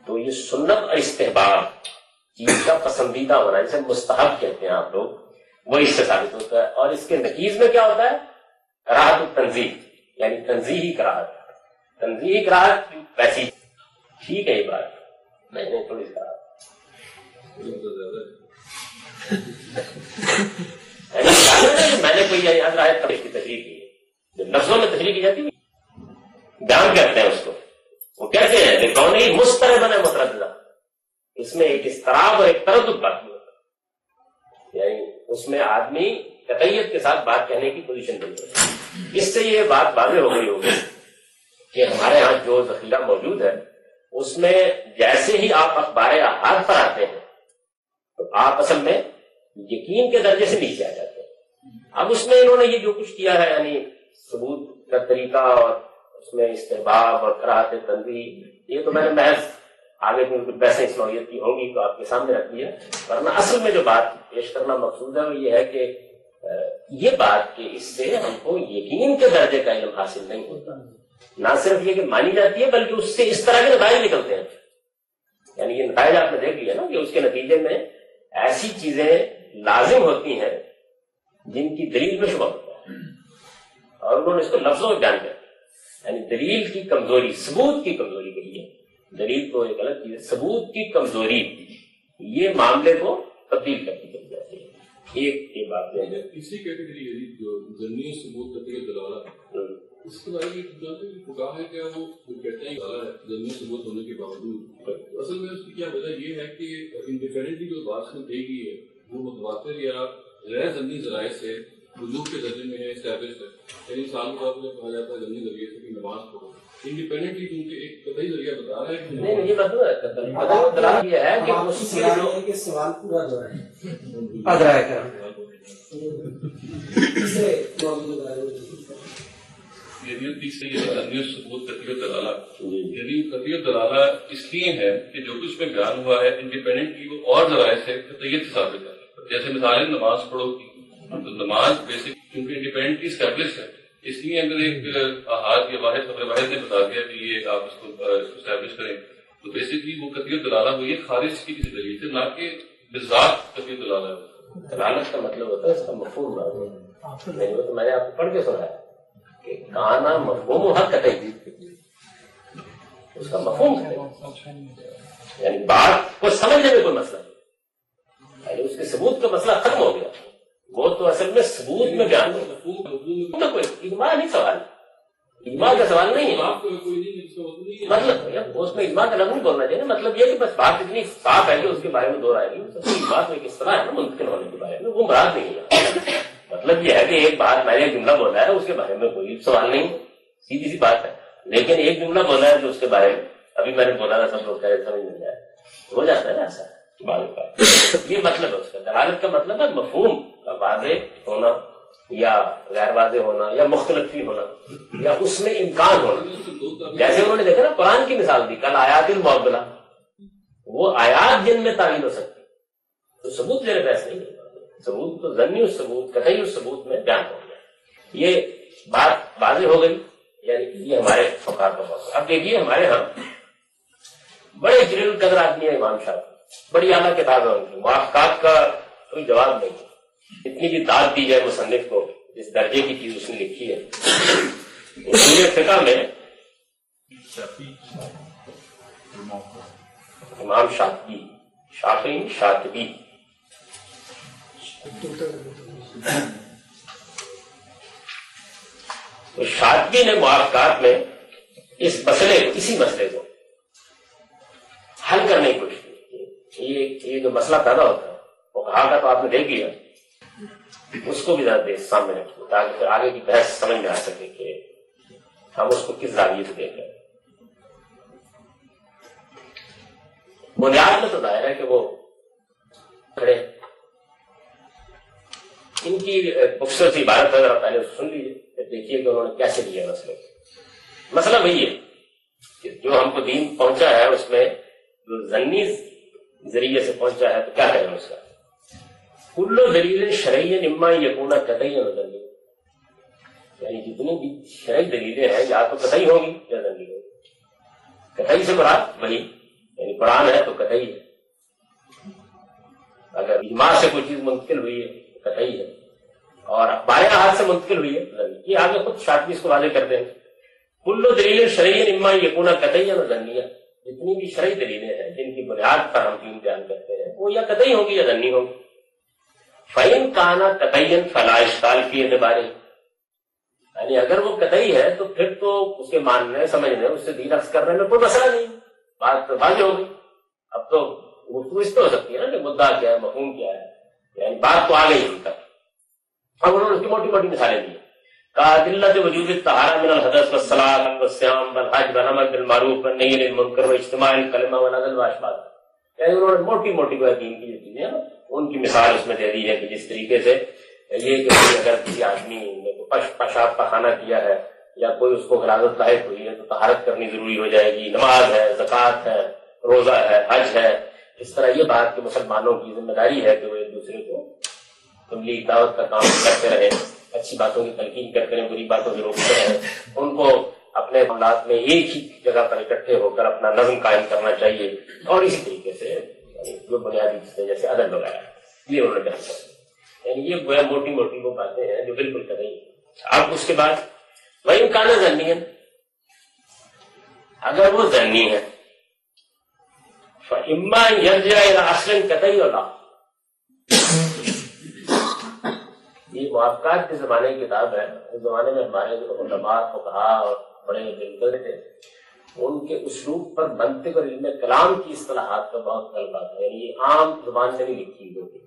تو یہ سنت اور استحباب چیز کا پسندیدہ ہونا جسے مستحب کہتے ہیں آپ لوگ۔ وہ اس سے ثابت ہوتا ہے۔ اور اس کے نتیز میں کیا ہوتا ہے؟ راحت تنظیم یعنی تنظیحی کراہت۔ تنظیحی کراہت ویسی ٹھیک ہے یہ بات۔ نہیں نہیں تھوڑی سی میں نے کوئی یاد رہا ہے کی تحریر کی۔ ہے جب لفظوں میں تحریر کی جاتی بیان کرتے ہیں اس کو۔ وہ کیسے ہے کہ کون ہی مستر بنے متردہ اس میں ایک استراب اور ایک تردد بات یعنی اس میں آدمی قطعیت کے ساتھ بات کہنے کی پوزیشن نہیں ہوتی اس سے یہ بات واضح ہو گئی ہوگی۔ کہ ہمارے ہاں جو ذخیرہ موجود ہے، اس میں جیسے ہی آپ اخبار ہاتھ پر آتے ہیں، تو آپ اصل میں یقین کے درجے سے نیچے آ جاتے ہیں۔ اب اس میں انہوں نے یہ جو کچھ کیا ہے یعنی ثبوت کا طریقہ اور اس میں استحباب اور کراہت تنظیم یہ تو میں نے محض آگے بھی ویسے اس نوعیت کی ہوں گی تو آپ کے سامنے رکھی ہے ورنہ اصل میں جو بات پیش کرنا مقصود ہے وہ یہ ہے کہ یہ بات کہ اس سے ہم کو یقین کے درجے کا علم حاصل نہیں ہوتا۔ نہ صرف یہ کہ مانی جاتی ہے بلکہ اس سے اس طرح کے نتائج نکلتے ہیں۔ یعنی یہ نتائج آپ نے دیکھ لیا نا کہ اس کے نتیجے میں ایسی چیزیں لازم ہوتی ہیں جن کی دلیل میں شبہ ہوتا ہے۔ اور انہوں نے اس کو لفظوں میں بیان کیا۔ یعنی دلیل کی کمزوری ثبوت کی کمزوری کہی ہے دلیل تو ایک الگ چیز ہے ثبوت کی کمزوری۔ یہ معاملے کو تبدیل کرتی چل جاتی ہے ایک یہ بات ہے۔ اسی کیٹیگری جو ضمنی ثبوت کرتی دلالہ اس کے بارے میں فکا ہے کہ وہ؟ کہتے ہیں زمین ثبوت ہونے کے باوجود۔ اصل میں اس کی کیا وجہ یہ ہے کہ انڈیپینڈنٹلی جو بات نے دے گی ہے وہ متواتر یا غیر ضمنی ذرائع سے وجوب کے درجے میں اسٹیبلش ہے۔ یعنی سال کے بعد کہا جاتا ہے ضمنی ذریعے سے کہ نماز پڑھو۔ انڈیپینڈنٹلی کیونکہ ایک قطعی ذریعہ بتا رہا ہے کہ نہیں یہ بتا ہے کہ سوال پورا جو ہے۔ ادرا کر اسے موضوع یعنی تیسری یہ تنیس ثبوت قطعی دلالہ یعنی قطعی دلالہ اس لیے ہے کہ جو کچھ میں بیان ہوا ہے انڈیپینڈنٹلی وہ اور ذرائع سے قطعیت ثابت ہے۔ جیسے مثالیں نماز پڑھو کی۔ تو نماز بیسک کیونکہ انڈیپینڈنٹلی اسٹیبلش ہے۔ اس لیے اگر ایک احاد یا واحد خبر واحد نے بتا دیا کہ یہ آپ اس کو اسٹیبلش کریں تو بیسکلی وہ قطعی دلالہ ہوئی ہے خارج کی کسی دلیل سے نہ کہ بذات قطعی دلالہ ہے دلالت کا مطلب ہوتا ہے اس کا مفہوم نہیں تو میں نے آپ کو پڑھ کے سنا ہے۔ کہ کانا مفہوم حق قطعی اس کا مفہوم ہے۔ یعنی بات کو سمجھنے میں کوئی مسئلہ نہیں۔ یعنی اس کے ثبوت کا مسئلہ ختم ہو گیا۔ وہ تو اصل میں ثبوت میں بیان ہو مفہوم اجماع نہیں سوال۔ اجماع کا سوال نہیں ہے۔ مطلب اس میں اجماع کا لفظ نہیں بولنا چاہیے۔ مطلب یہ کہ بس بات اتنی صاف ہے کہ اس کے بارے میں دو رائے نہیں اجماع میں کس طرح ہے؟ نا ممکن ہونے کے بارے میں۔ وہ مراد نہیں ہے۔ مطلب یہ ہے کہ ایک بات میں نے ایک جملہ بولا ہے اس کے بارے میں کوئی سوال نہیں سیدھی سی بات ہے۔ لیکن ایک جملہ بولا ہے جو اس کے بارے میں ابھی میں نے بولا تھا سب لوگ کہہ رہے سمجھ نہیں آیا۔ ہو جاتا ہے نا ایسا۔ یہ مطلب ہے اس کا۔ دلالت کا مطلب ہے مفہوم کا واضح ہونا یا غیر واضح ہونا یا مختلف ہونا یا اس میں امکان ہونا۔ جیسے انہوں نے دیکھا نا قرآن کی مثال دی کل آیات المعبلہ وہ آیات جن میں تعین ہو سکتی تو ثبوت میرے پاس نہیں ہے۔ ثبوت تو ضنی ثبوت قطعی ثبوت میں بیان ہو گیا۔ یہ بات واضح ہو گئی یعنی یہ ہمارے فقار کا بات اب دیکھیے ہمارے ہاں بڑے جلیل القدر آدمی ہے امام شاہ۔ بڑی اعلیٰ کتاب ہے ان کی موافقات کا کوئی جواب نہیں۔ اتنی بھی داد دی جائے مصنف کو، جس درجے کی چیز اس نے لکھی ہے۔ اصول فقہ میں امام شاطبی شافعی شاطبی۔ تو شاطبی نے موافقات میں اس مسئلے کو اسی مسئلے کو حل کرنے کی کوشش کی۔ یہ جو مسئلہ پیدا ہوتا ہے، وہ کہا کا تو آپ نے دیکھ لیا۔ اس کو بھی ذرا دیر سامنے رکھیں تاکہ پھر آگے کی بحث سمجھ میں آ سکے کہ ہم اس کو کس زاویے سے دیکھ رہے ہیں۔ بنیاد میں تو ظاہر ہے کہ وہ کھڑے ان کی خوبصورت سی عبارت ہے ذرا پہلے سن لیجیے پھر دیکھیے کہ انہوں نے کیسے لیا مسئلے مسئلہ وہی ہے کہ جو ہم کو دین پہنچا ہے اس میں جو ضنی ذریعے سے پہنچا ہے تو کیا کہیں اس کا؟ کلو دلیل شرعی نما یقونا قطعی ضنی یعنی جتنی بھی شرعی دلیلیں ہیں، یا تو قطعی ہوں گی یا ضنی ہوگی قطعی سے مراد وہی یعنی قرآن ہے تو قطعی ہے۔ اگر اجماع سے کوئی چیز منتقل ہوئی ہے قطعی ہے۔ اور بارے ہاتھ سے منتقل ہوئی ہے۔ یہ آگے خود شاطبی اس کو واضح کر دیں۔ کلو دلیل شرعی نما یقونا قطعی یا ضنیہ جتنی بھی شرعی دلیلیں ہیں، جن کی بنیاد پر ہم دین بیان کرتے ہیں، وہ یا قطعی ہوگی یا ضنی ہوگی فعین کانا قطعین فلا اشکال کی اعتبار۔ یعنی اگر وہ قطعی ہے، تو پھر تو اس کے ماننے، سمجھنے، اس سے دین عکس کرنے میں کوئی مسئلہ نہیں۔ بات تو واضح ہو گئی۔ اب تو گفتگو اس تو ہو سکتی ہے نا کہ مدعا کیا ہے، مفہوم کیا ہے۔ یعنی بات تو آ گئی ان تک۔ اب انہوں نے اس کی موٹی موٹی مثالیں دی دلت وجود طہارہ من الحدث والصلاۃ والصيام والحج والامر بالمعروف والنهي عن المنکر واجتماع الکلمہ ونزل واشبات یعنی انہوں نے موٹی موٹی کو دین کی جو چیزیں ہیں، ان کی مثال اس میں دے دی ہے کہ جس طریقے سے یہ کہ اگر کسی آدمی نے پش پیشاب پخانہ کیا ہے یا کوئی اس کو غلاظت لاحق ہوئی ہے تو طہارت کرنی ضروری ہو جائے گی۔ نماز ہے، زکوٰۃ ہے، روزہ ہے، حج ہے۔ اس طرح یہ بات کہ مسلمانوں کی ذمہ داری ہے کہ وہ دوسرے کو تبلیغ دعوت کا کام کرتے رہے، اچھی باتوں کی تلقین کرتے رہے، بری باتوں سے روکتے رہے۔ ان کو اپنے معاملات میں ایک ہی جگہ پر اکٹھے ہو کر اپنا نظم قائم کرنا چاہیے۔ اور اسی طریقے سے یعنی جو بنیادی چیزیں جیسے ادب وغیرہ، یہ انہوں نے کہا یعنی یہ وہ موٹی موٹی وہ باتیں ہیں جو بالکل کر رہی اب اس کے بعد وہ امکان ضنی ہے اگر وہ ضنی ہے اما یرجا اصل قطعی اور یہ موافقات کے زمانے کی کتاب ہے۔ اس زمانے میں ہمارے جو علماء، فقہا اور بڑے دلکل تھے، ان کے اسلوب پر منطق اور علم کلام کی اصطلاحات کا بہت غلبہ تھا۔ یعنی یہ عام زبان میں نہیں لکھی ہوتی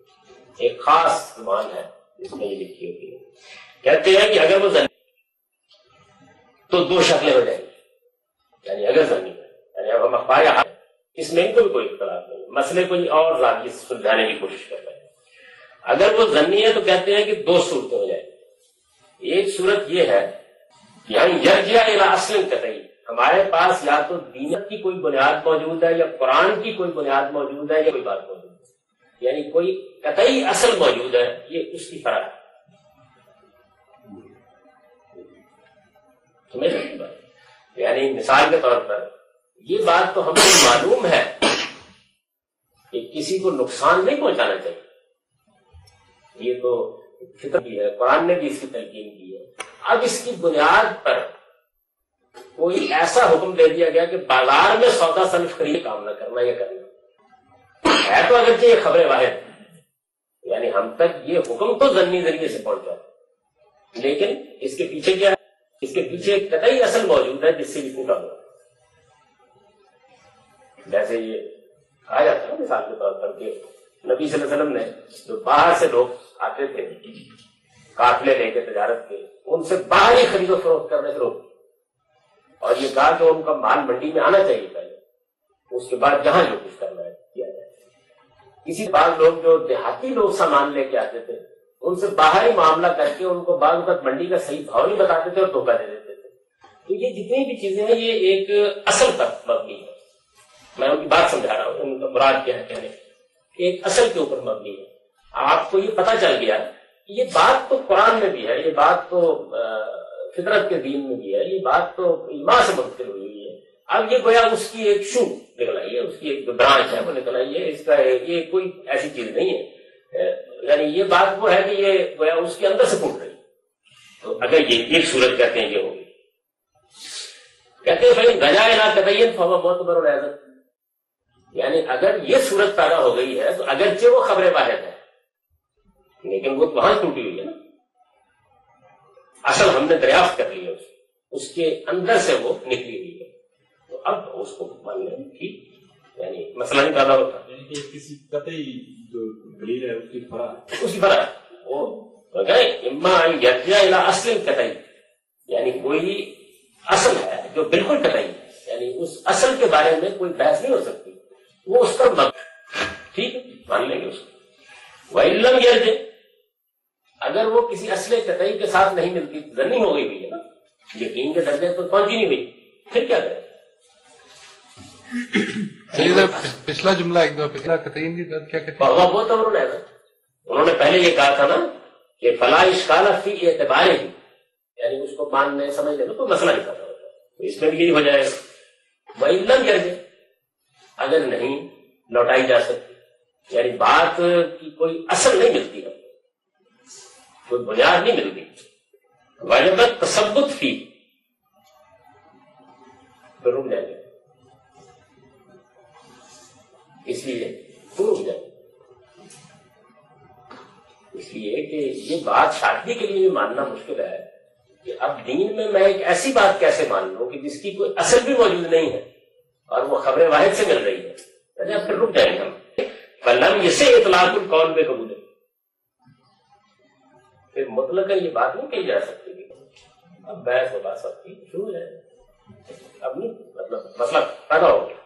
ایک خاص زبان ہے جس میں یہ لکھی ہوتی ہے۔ کہتے ہیں کہ اگر وہ زن تو دو شکلیں ہو جائیں گی۔ یعنی اگر زنی ہے یعنی اب ہم اخبار اس میں ان کو بھی کوئی اختلاف نہیں۔ مسئلے کو یہ اور زیادہ سلجھانے کی کوشش کر رہے ہیں اگر وہ زنی ہے تو کہتے ہیں کہ دو صورتیں ہو جائیں۔ ایک صورت یہ ہے کہ یعنی یرجیا الى اصل قطعی ہمارے پاس یا تو دینت کی کوئی بنیاد موجود ہے یا قرآن کی کوئی بنیاد موجود ہے یا کوئی بات موجود ہے۔ یعنی کوئی قطعی اصل موجود ہے، یہ اس کی فرق ہے۔ بات؟ یعنی مثال کے طور پر یہ بات تو ہم کو معلوم ہے کہ کسی کو نقصان نہیں پہنچانا چاہیے۔ یہ تو فطر بھی ہے، قرآن نے بھی اس کی تلقین کی ہے۔ اب اس کی بنیاد پر کوئی ایسا حکم دے دیا گیا کہ بازار میں سودا صنف خرید کام نہ کرنا یا کرنا۔ ہے تو اگرچہ یہ خبریں واحد یعنی ہم تک یہ حکم تو ضمنی ذریعے سے پہنچا لیکن اس کے پیچھے کیا ہے؟ اس کے پیچھے ایک قطعی اصل موجود ہے، جس سے یہ ٹوٹا ہوا جیسے یہ کہا جاتا ہے مثال کے طور پر کہ نبی صلی اللہ علیہ وسلم نے جو باہر سے لوگ آتے تھے قافلے لے کے تجارت کے، ان سے باہر ہی خرید و فروخت کرنے سے روک اور یہ کہا کہ ان کا مال منڈی میں آنا چاہیے پہلے، اس کے بعد جہاں جو کچھ کرنا ہے، کیا جائے۔ اسی بعض لوگ جو دیہاتی لوگ سامان لے کے آتے تھے، ان سے باہر ہی معاملہ کر کے ان کو بعض وقت منڈی کا صحیح بھاؤ نہیں بتاتے تھے اور دھوکہ دے دیتے تھے۔ تو یہ جتنی بھی چیزیں ہیں، یہ ایک اصل پر مبنی ہے میں ان کی بات سمجھا رہا ہوں، ان کا مراد کیا ہے کہنے ایک اصل کے اوپر مبنی ہے۔ آپ کو یہ پتا چل گیا یہ بات تو قرآن میں بھی ہے، یہ بات تو فطرت کے دین میں بھی ہے، یہ بات تو ایمان سے منتقل ہوئی ہوئی ہے۔ اب یہ گویا اس کی ایک شو نکل آئی ہے، اس کی ایک برانچ ہے، وہ نکل آئی ہے۔ اس کا یہ کوئی ایسی چیز نہیں ہے۔ یعنی یہ بات وہ ہے کہ یہ گویا اس کے اندر سے پھوٹ رہی تو اگر یہ ایک صورت کہتے ہیں یہ ہوگی کہتے ہیں بھائی گجا نا قطعین فوا بہت بڑا یعنی اگر یہ صورت پیدا ہو گئی ہے تو اگرچہ وہ خبریں واحد ہے لیکن وہ وہاں ٹوٹی ہوئی ہے نا۔ اصل ہم نے دریافت کر لی ہے اس کے اندر سے وہ نکلی ہوئی ہے۔ تو اب اس کو مان لیں ٹھیک یعنی مسئلہ نہیں پیدا ہوتا۔ یعنی کسی قطعی جو دلیل ہے اس کی اس کی وہ اما یرجع اصل قطعی یعنی کوئی اصل ہے جو بالکل قطعی یعنی اس اصل کے بارے میں کوئی بحث نہیں ہو سکتی۔ وہ اس پر مب ٹھیک ہے مان لیں گے اس کو۔ وہ علم یرج اگر وہ کسی اصل قطعی کے ساتھ نہیں ملتی زنی ہو گئی ہوئی ہے نا؟ یقین کے درجے تو پہنچی نہیں ہوئی پھر کیا کریں؟ پچھلا جملہ ایک دو پچھلا قطعین کی کیا کہتے ہیں؟ بہت انہوں نے انہوں نے پہلے یہ کہا تھا نا کہ فلاح اشکال فی اعتبار ہی یعنی اس کو ماننے سمجھنے میں کوئی مسئلہ نہیں ہوتا اس میں بھی یہی ہو جائے گا۔ وہ علم یرج اگر نہیں، لوٹائی جا سکتی۔ یعنی بات کی کوئی اصل نہیں ملتی۔ ہے کوئی بنیاد نہیں ملتی۔ وجبت تصبت فی۔ رک جائیں گے اس لیے تو رک جائیں گے اس لیے کہ یہ بات شادی کے لیے بھی ماننا مشکل ہے۔ کہ اب دین میں میں ایک ایسی بات کیسے مان لوں کہ جس کی کوئی اصل بھی موجود نہیں ہے؟ اور وہ خبر واحد سے مل رہی ہے یعنی اب پھر رک جائیں گے ہم فلم اسے اطلاق القول پہ قبول ہے۔ پھر مطلق یہ بات نہیں کہی جا سکتی اب بحث و بات سب کی شروع ہے۔ اب نہیں مطلب مسئلہ پیدا ہو گیا۔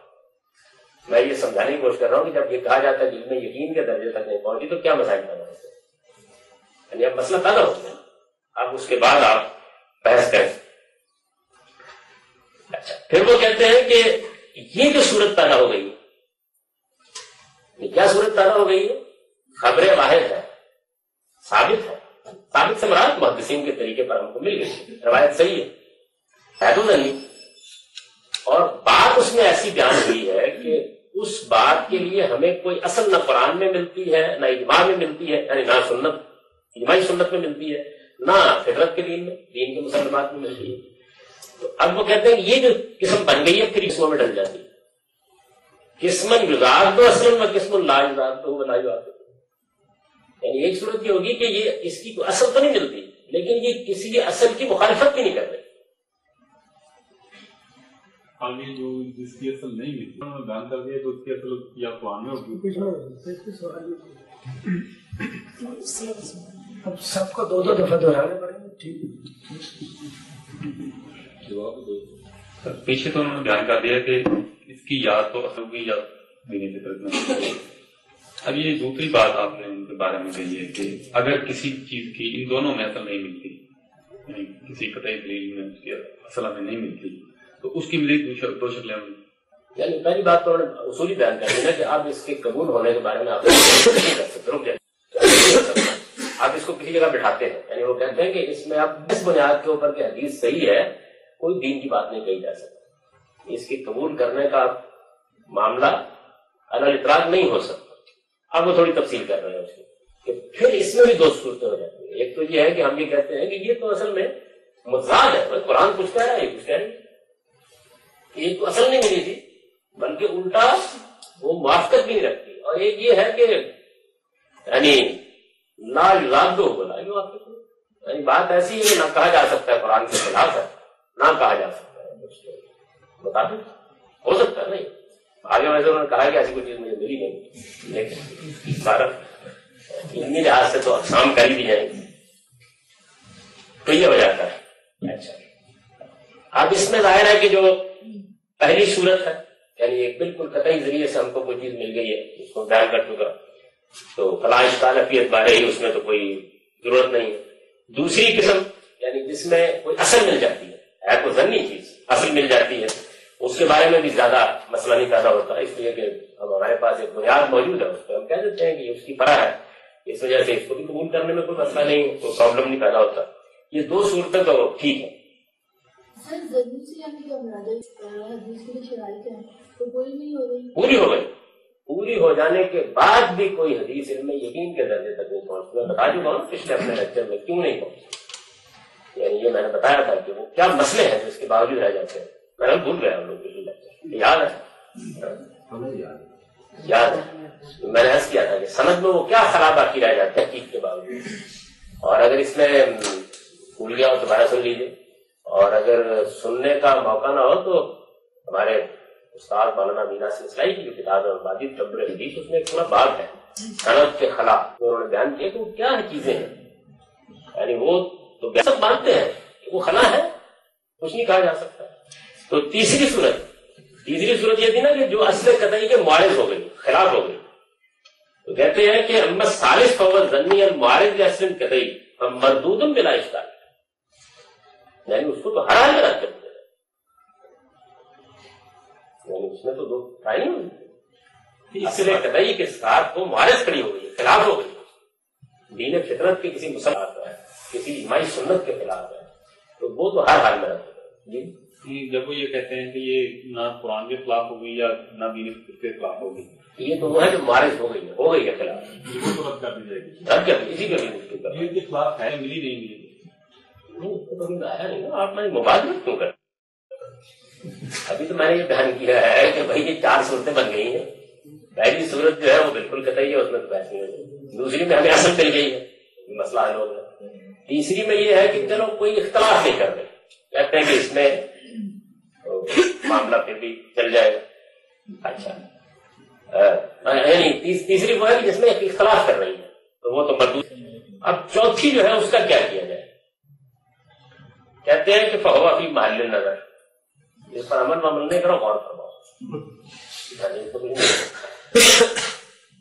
میں یہ سمجھانے کی کوشش کر رہا ہوں کہ جب یہ کہا جاتا ہے جس میں یقین کے درجے تک نہیں پہنچی تو کیا مسائل پیدا ہوتے یعنی اب مسئلہ پیدا ہو گیا۔ اب اس کے بعد آپ بحث کریں۔ اچھا پھر وہ کہتے ہیں کہ یہ جو صورت پیدا ہو گئی یہ کیا صورت پیدا ہو گئی ہے؟ خبریں واحد ہے ثابت ہے ثابت سے مراد محدثین کے طریقے پر ہم کو مل گئی روایت صحیح ہے ہے تو نہیں اور بات اس میں ایسی بیان ہوئی ہے کہ اس بات کے لیے ہمیں کوئی اصل نہ قرآن میں ملتی ہے، نہ اجماع میں ملتی ہے یعنی نہ سنت، اجماعی سنت میں ملتی ہے، نہ فطرت کے دین میں، دین کے مسلمات میں ملتی ہے۔ تو اب وہ کہتے ہیں یہ جو قسم بن گئی ہے پھر قسموں میں ڈل جاتی ہے۔ قسمن گزار دو اصل میں قسم لا گزار دو وہ لا یعنی ایک صورت یہ ہوگی کہ یہ اس کی کوئی اصل تو نہیں ملتی لیکن یہ کسی کے اصل کی مخالفت بھی نہیں کر رہی۔ آگے جو جس کی اصل نہیں ملتی انہوں نے بیان کر دیا کہ اس کی اصل یا قرآن میں ہوگی۔ اب سب کو دو دو دفعہ دہرانے پڑیں گے ٹھیک۔ جواب دو۔ پیچھے تو انہوں نے بیان کر دیا کہ اس کی یاد تو اصل کی یاد دینی فطرت میں اب یہ دوسری بات آپ نے ان کے بارے میں کہی ہے کہ اگر کسی چیز کی ان دونوں میں اصل نہیں ملتی یعنی کسی قطعی دلیل میں اس کی اصل ہمیں نہیں ملتی تو اس کی مزید دو شک- دو شکلیں ہوں یعنی پہلی بات تو انہوں نے اصولی بیان کر دی نا کہ آپ اس کے قبول ہونے کے بارے میں آپ نہیں کر سکتے رک جائیں آپ اس کو کسی جگہ بٹھاتے ہیں۔ یعنی وہ کہتے ہیں کہ اس میں آپ اس بنیاد کے اوپر کہ حدیث صحیح ہے کوئی دین کی بات نہیں کہی جا سکتی۔ اس کی قبول کرنے کا معاملہ الگ اطلاق نہیں ہو سکتا۔ اب وہ تھوڑی تفصیل کر رہے ہیں اس کی۔ کہ پھر اس میں بھی دو صورتیں ہو جاتی ہیں۔ ایک تو یہ ہے کہ ہم یہ کہتے ہیں کہ یہ تو اصل میں مزاج ہے۔ بس قرآن کچھ کہہ رہا ہے، یہ کچھ کہہ رہا ہے یہ تو اصل نہیں ملی تھی، بلکہ الٹا وہ موافقت بھی نہیں رکھتی۔ اور ایک یہ ہے کہ یعنی لا یلاد دو بولا یعنی بات ایسی ہے نہ کہا جا سکتا ہے قرآن کے خلاف ہے۔ نہ کہا جا سکتا ہے۔ بتا دیں۔ ہو سکتا ہے، نہیں۔ آگے ویسے انہوں نے کہا کہ ایسی کوئی چیز مجھے ملی نہیں۔ لیکن علمی لحاظ سے تو اقسام کر ہی دی جائیں گی۔ تو یہ ہو جاتا ہے اچھا۔ اب اس میں ظاہر ہے کہ جو پہلی صورت ہے یعنی ایک بالکل قطعی ذریعے سے ہم کو کوئی چیز مل گئی ہے، اس کو بیان کر چکا۔ تو فلاں تعلقیت بارے ہی اس میں تو کوئی ضرورت نہیں ہے۔ دوسری قسم یعنی جس میں کوئی اصل مل جاتی ہے۔ ہے تو ضنی چیز اصل مل جاتی ہے۔ اس کے بارے میں بھی زیادہ مسئلہ نہیں پیدا ہوتا۔ اس لیے کہ ہمارے پاس ایک بنیاد موجود ہے اس پہ ہم کہہ دیتے ہیں کہ یہ اس کی فرا ہے۔ اس وجہ سے اس کو بھی قبول کرنے میں کوئی مسئلہ نہیں کوئی پرابلم نہیں پیدا ہوتا۔ یہ دو صورتیں تو ٹھیک ہے یعنی پوری ہو گئی۔ پوری ہو جانے کے بعد بھی کوئی حدیث علم میں یقین کے درجے تک نہیں پہنچ میں بتا چکا ہوں پچھلے اپنے لیکچر میں کیوں نہیں پہنچ یعنی یہ میں نے بتایا تھا کہ وہ کیا مسئلے ہیں جو اس کے باوجود رہ جاتے ہیں۔ میں نے بھول گیا ہم لوگ لیکچر یاد ہے؟ یاد ہے۔ میں نے عرض کیا تھا کہ سند میں وہ کیا خراب باقی رہ جاتے ہیں حقیق کے باوجود۔ اور اگر اس میں بھول گیا ہو دوبارہ سن لیجیے اور اگر سننے کا موقع نہ ہو تو ہمارے استاد مولانا مینا سے اسلائی کی جو کتاب ہے ماجد جبر حدیث اس میں ایک پورا باب ہے۔ صنعت کے خلاف انہوں نے بیان کیا کہ وہ کیا چیزیں ہیں۔ یعنی وہ تو سب مانتے ہیں کہ وہ خلا ہے، کچھ نہیں کہا جا سکتا۔ تو تیسری صورت تیسری صورت یہ تھی نا کہ جو اصل قطعی کے معارض ہو گئی خلاف ہو گئی تو کہتے ہیں کہ ہم سالس فوت ضنی المعارض اصل قطعی، ہم مردودم بلا اشکال یعنی اس کو تو ہر حال میں رکھ کرتے ہیں یعنی اس میں تو دو ٹرائی نہیں ہوئی اصل قطعی کے ساتھ وہ معارض کھڑی ہو گئی ہے خلاف ہو گئی۔ دین فطرت کے کسی مسلمان کسی اجماعی سنت کے خلاف ہے تو وہ تو ہر حال میں جی؟ جب وہ یہ کہتے ہیں کہ یہ نہ قرآن کے خلاف ہوگی یا نہ دین کے خلاف ہوگی۔ یہ تو وہ ہے جو معارض ہو گئی ہے ہو گئی ہے خلاف۔ وہ تو رد کر دی جائے گی۔ رد کر اسی کا بھی مشکل کر دین کے خلاف ہے ملی نہیں ملی نہیں، اس کو کبھی آیا نہیں نا آپ نے مبادلت کیوں کر ابھی تو میں نے یہ بیان کیا ہے کہ بھائی یہ چار صورتیں بن گئی ہیں۔ پہلی صورت جو ہے وہ بالکل قطعی ہے اس میں تو بحث نہیں ہوگی دوسری میں ہمیں اصل مل گئی ہے مسئلہ حل ہو گیا۔ تیسری میں یہ ہے کہ چلو کوئی اختلاف نہیں کر رہے کہتے ہیں کہ اس میں معاملہ پھر بھی چل جائے۔ گا اچھا یعنی تیس- تیسری وہ ہے کہ جس میں اختلاف کر رہی ہے۔ تو وہ تو مردود اب چوتھی جو ہے اس کا کیا کیا جائے؟ کہتے ہیں کہ فہوا فی محل نظر اس پر عمل ومل نہیں کرو، غور فرماؤ یعنی تو کچھ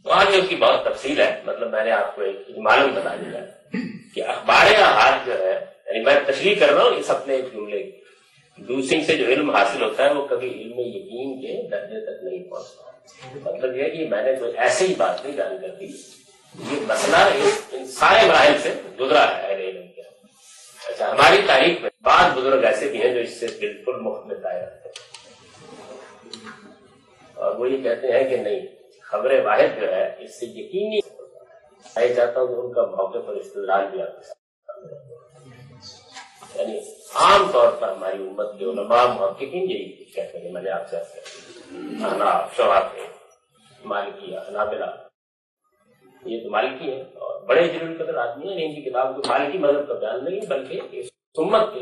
اس کی بہت تفصیل ہے۔ مطلب میں نے آپ کو ایک معلوم بتا دیا۔ ہے کہ اخبار احاد جو ہے یعنی میں تشریح کر رہا ہوں اس اپنے ایک جملے کی۔ دوسری سے جو علم حاصل ہوتا ہے، وہ کبھی علم یقین کے درجے تک نہیں پہنچتا۔ مطلب یہ کہ میں نے کوئی ایسے ہی بات نہیں جان کر دی۔ یہ مسئلہ ان سارے مراحل سے گزرا ہے علم کے۔ اچھا ہماری تاریخ میں بعض بزرگ ایسے بھی ہیں جو اس سے بالکل مختلف آئے رہتے ہیں۔ اور وہ یہ کہتے ہیں کہ نہیں، خبر واحد جو ہے، اس سے یقینی میں چاہتا ہوں کہ ان کا موقع پر استدلال بھی آپ کے سامنے رکھوں۔ یعنی عام طور پر ہماری امت کے علماء محققین یہی کہتے ہیں، میں نے آپ سے عرض کیا۔ احناف شوافی مالکیہ حنابلہ یہ تو مالکی ہیں اور بڑے جلیل قدر آدمی ہیں، ان کی کتاب کو مالکی مذہب کا بیان نہیں، بلکہ اس امت کے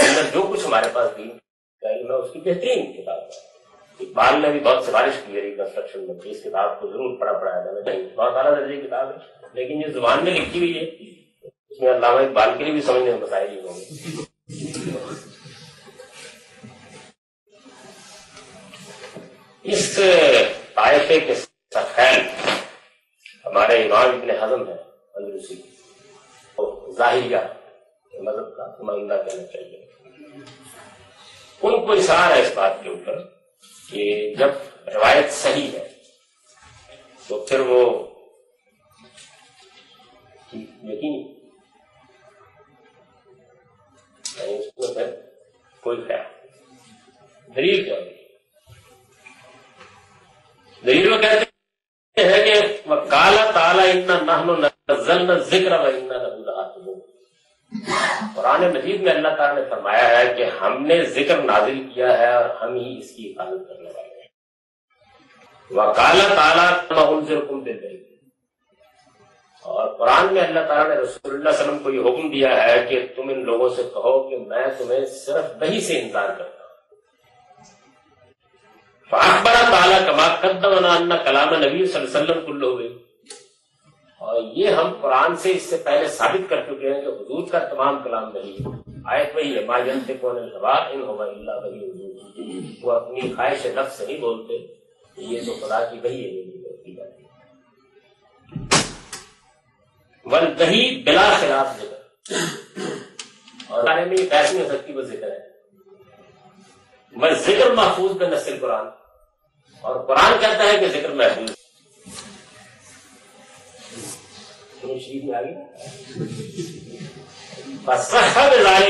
اندر جو کچھ ہمارے پاس دین کا علم ہے، اس کی بہترین کتاب ہے اقبال نے بھی بہت سفارش کی ہے ریکنسٹرکشن میں اس کتاب کو ضرور پڑھا پڑھایا جانا چاہیے بہت اعلیٰ درجے کی کتاب ہے۔ لیکن یہ زبان میں لکھی ہوئی ہے۔ اس میں علامہ اقبال کے لیے بھی سمجھنے میں مسائل ہی ہوں گے۔ اس طائفے کے سفید ہمارے امام ابن حضم ہے اندروسی ظاہریہ مذہب کا نمائندہ کہنا چاہیے۔ ان کو اشار ہے اس بات کے اوپر۔ کہ جب روایت صحیح ہے، تو پھر وہ یقینی یعنی کوئی خیال دلیل کیا دلیل میں کہتے ہیں کہ کالا تالا اتنا نہ ذکر و اتنا قرآن مجید میں اللہ تعالیٰ نے فرمایا ہے کہ ہم نے ذکر نازل کیا ہے اور ہم ہی اس کی حفاظت کرنے والے ہیں۔ وہ کالا تعالیٰ حکم دے دیں اور قرآن میں اللہ تعالیٰ نے رسول اللہ علیہ وسلم کو یہ حکم دیا ہے کہ تم ان لوگوں سے کہو کہ میں تمہیں صرف وہی سے انتظار کرتا ہوں۔ فاخبرہ تعالیٰ کما قدم کلام نبی صلی اللہ علیہ وسلم کل ہو گئی اور یہ ہم قرآن سے اس سے پہلے ثابت کر چکے ہیں کہ حضور کا تمام کلام نہیں آیت وہی ہے، ما جنتے کون ان ہوگا اللہ وہی حضور وہ اپنی خواہش نفس سے نہیں بولتے، یہ تو خدا کی وہی ہے ون دہی بلا خلاف ذکر۔ اور بارے میں یہ بحث نہیں ہو سکتی وہ ذکر ہے۔ میں ذکر محفوظ میں نسل قرآن اور قرآن کہتا ہے کہ ذکر محفوظ شریف میں آگے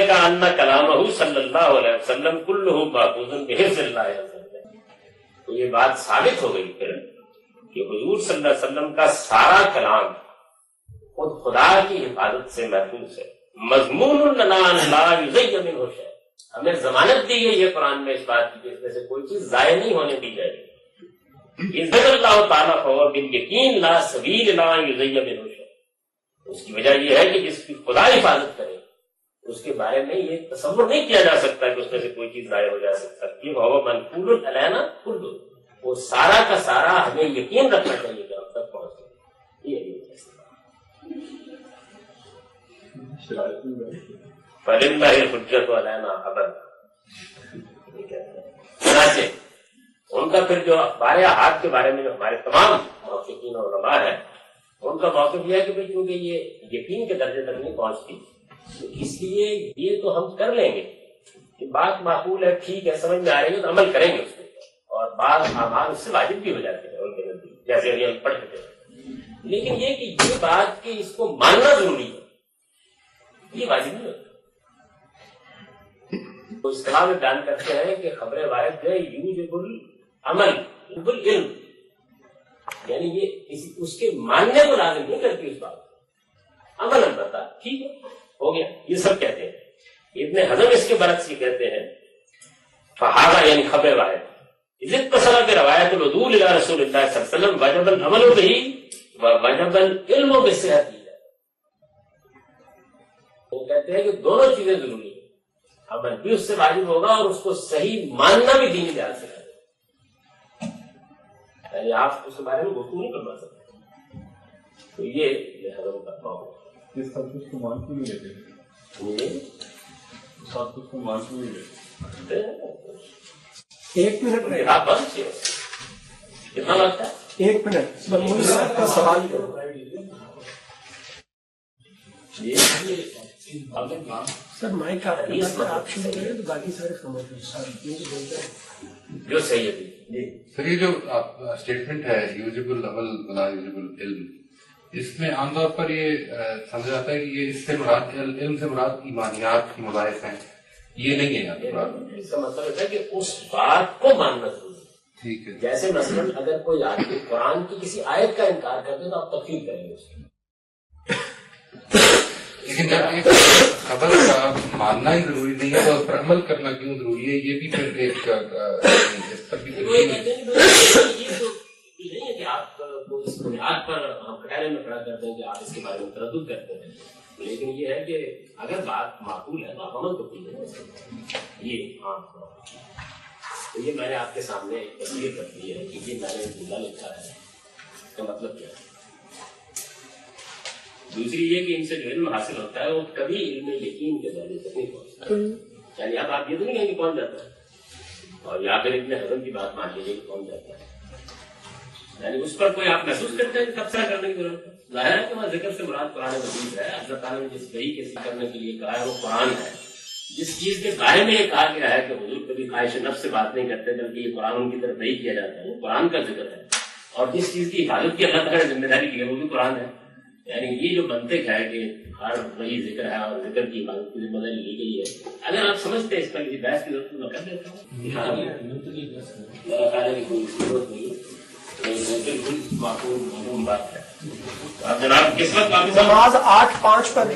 کا انا کلام صلی اللہ علیہ وسلم کل محفوظ بحفظ اللہ علیہ وسلم تو یہ بات ثابت ہو گئی پھر کہ حضور صلی اللہ علیہ وسلم کا سارا کلام خود خدا کی حفاظت سے محفوظ ہے۔ مضمون ہوش ہے ہمیں ضمانت دی گئی ہے قرآن میں اس بات کی جس میں سے کوئی چیز ضائع نہیں ہونے دی جائے۔ گی اللہ تعالیٰ فور بن یقین لا سبیل لا یوزیہ بن ہوش اس کی وجہ یہ ہے کہ جس کی خدا حفاظت کرے، اس کے بارے میں یہ تصور نہیں کیا جا سکتا کہ اس میں سے کوئی چیز ضائع ہو جا سکتا۔ کہ وہ منقول علینا کل وہ سارا کا سارا ہمیں یقین رکھنا چاہیے کہ ہم تک پہنچے یہ پرندہ حجت علینا خبر ان کا پھر جو اخبار ہاتھ کے بارے میں جو ہمارے تمام موقعین اور رما ہے ان کا موقف یہ ہے کہ کیونکہ یہ یقین کے درجے تک نہیں پہنچتی، تو اس لیے یہ تو ہم کر لیں گے۔ کہ بات معقول ہے، ٹھیک ہے، سمجھ میں آ رہی ہے، تو عمل کریں گے اس پہ۔ اور بعض اعمال اس سے واجب بھی ہو جاتے ہیں، ان کے نزدیک جیسے ابھی ہم پڑھ چکے ہیں لیکن یہ کہ یہ بات کہ اس کو ماننا ضروری ہے، یہ واجب نہیں ہوتا۔ تو اصطلاح میں بیان کرتے ہیں کہ خبر واحد ہے یوز عمل علم یعنی یہ اس کے ماننے کو لازم نہیں کرتی اس بات عمل البتہ ٹھیک ہے، ہو گیا۔ یہ سب کہتے ہیں۔ ابن حضم اس کے برعکس یہ کہتے ہیں۔ فہارا یعنی خبر واحد عزت پسند کے روایت الدول اللہ رسول اللہ صلی اللہ علیہ وسلم، وجب العمل و بھی وجب العلم و بصحت وہ کہتے ہیں کہ دونوں چیزیں ضروری ہیں۔ عمل بھی اس سے واجب ہوگا اور اس کو صحیح ماننا بھی دینی جا سکتا یعنی آپ اس کے بارے میں گفتگو نہیں کروا سکتے۔ تو یہ سب کچھ کو مان کیوں نہیں لیتے سب کچھ کو مان کیوں نہیں لیتے ایک منٹ۔ میں آپ بند کتنا لگتا ہے ایک منٹ۔ میں مودی صاحب کا سوال کروں۔ سر مائک آپ کے آپ شروع کریں تو باقی سارے سمجھ۔ لیں مجھے جو صحیح ہے۔ سر یہ جو اسٹیٹمنٹ ہے یوزبل عمل بلا یوزبل علم اس میں عام طور پر یہ سمجھا جاتا ہے کہ یہ اس سے مراد علم سے مراد ایمانیات کی مباحث ہیں۔ یہ نہیں ہے یہاں اس کا مطلب ہے کہ اس بات کو ماننا ٹھیک ہے۔ جیسے مثلا اگر کوئی آدمی قرآن کی کسی آیت کا انکار کرتے تو آپ تفریح کریں گے اس کی۔ لیکن جب ایک خبر کا ماننا ہی ضروری نہیں ہے تو اس پر عمل کرنا کیوں ضروری ہے؟ یہ بھی پھر ایک اس پر بھی وہ ہے آپ کو اس بنیاد پر ہم کٹہرے میں کھڑا کرتے ہیں کہ آپ اس کے بارے میں تردد کرتے ہیں لیکن یہ ہے۔ کہ اگر بات معقول ہے تو آپ عمل تو کیجیے یہ ہاں تو یہ میں نے آپ کے سامنے تصویر کر دی ہے کہ یہ میں نے جملہ لکھا ہے۔ اس کا مطلب کیا ہے؟ دوسری یہ کہ ان سے جو علم حاصل ہوتا ہے وہ کبھی علم یقین کے درجے تک نہیں پہنچتا۔ یعنی اب آپ یہ تو نہیں کہیں کہ پہنچ جاتا ہے؟ اور یا پھر اتنے حضرت کی بات مان لیجیے کہ کون جاتا ہے۔ یعنی اس پر کوئی آپ محسوس کرتے ہیں تبصرہ کرنے کی ضرورت؟ ظاہر ہے کہ وہاں ذکر سے مراد قرآن مجید ہے۔ حضرت تعالیٰ نے جس صحیح کے کرنے کے لیے کہا ہے وہ قرآن ہے۔ جس چیز کے بارے میں یہ کہا گیا ہے کہ حضور کبھی خواہش نفس سے بات نہیں کرتے بلکہ یہ قرآن ان کی طرف نہیں کیا جاتا ہے وہ قرآن کا ذکر ہے۔ اور جس چیز کی حفاظت کی اللہ تعالیٰ نے ذمہ داری کی ہے وہ بھی قرآن ہے۔ یعنی یہ جو منطق ہے کہ ہر وہی ذکر ہے اور ذکر کی حفاظت کی ذمہ داری لی گئی ہے۔ اگر آپ سمجھتے ہیں اس پر کسی بحث کی ضرورت تو میں کر دیتا ہوں۔ ہاں، میرا خیال ہے کہ کوئی ضرورت نہیں ہے۔ یہ بالکل معقول معلوم بات ہے۔ آپ جناب کس وقت واپس آٹھ پانچ پر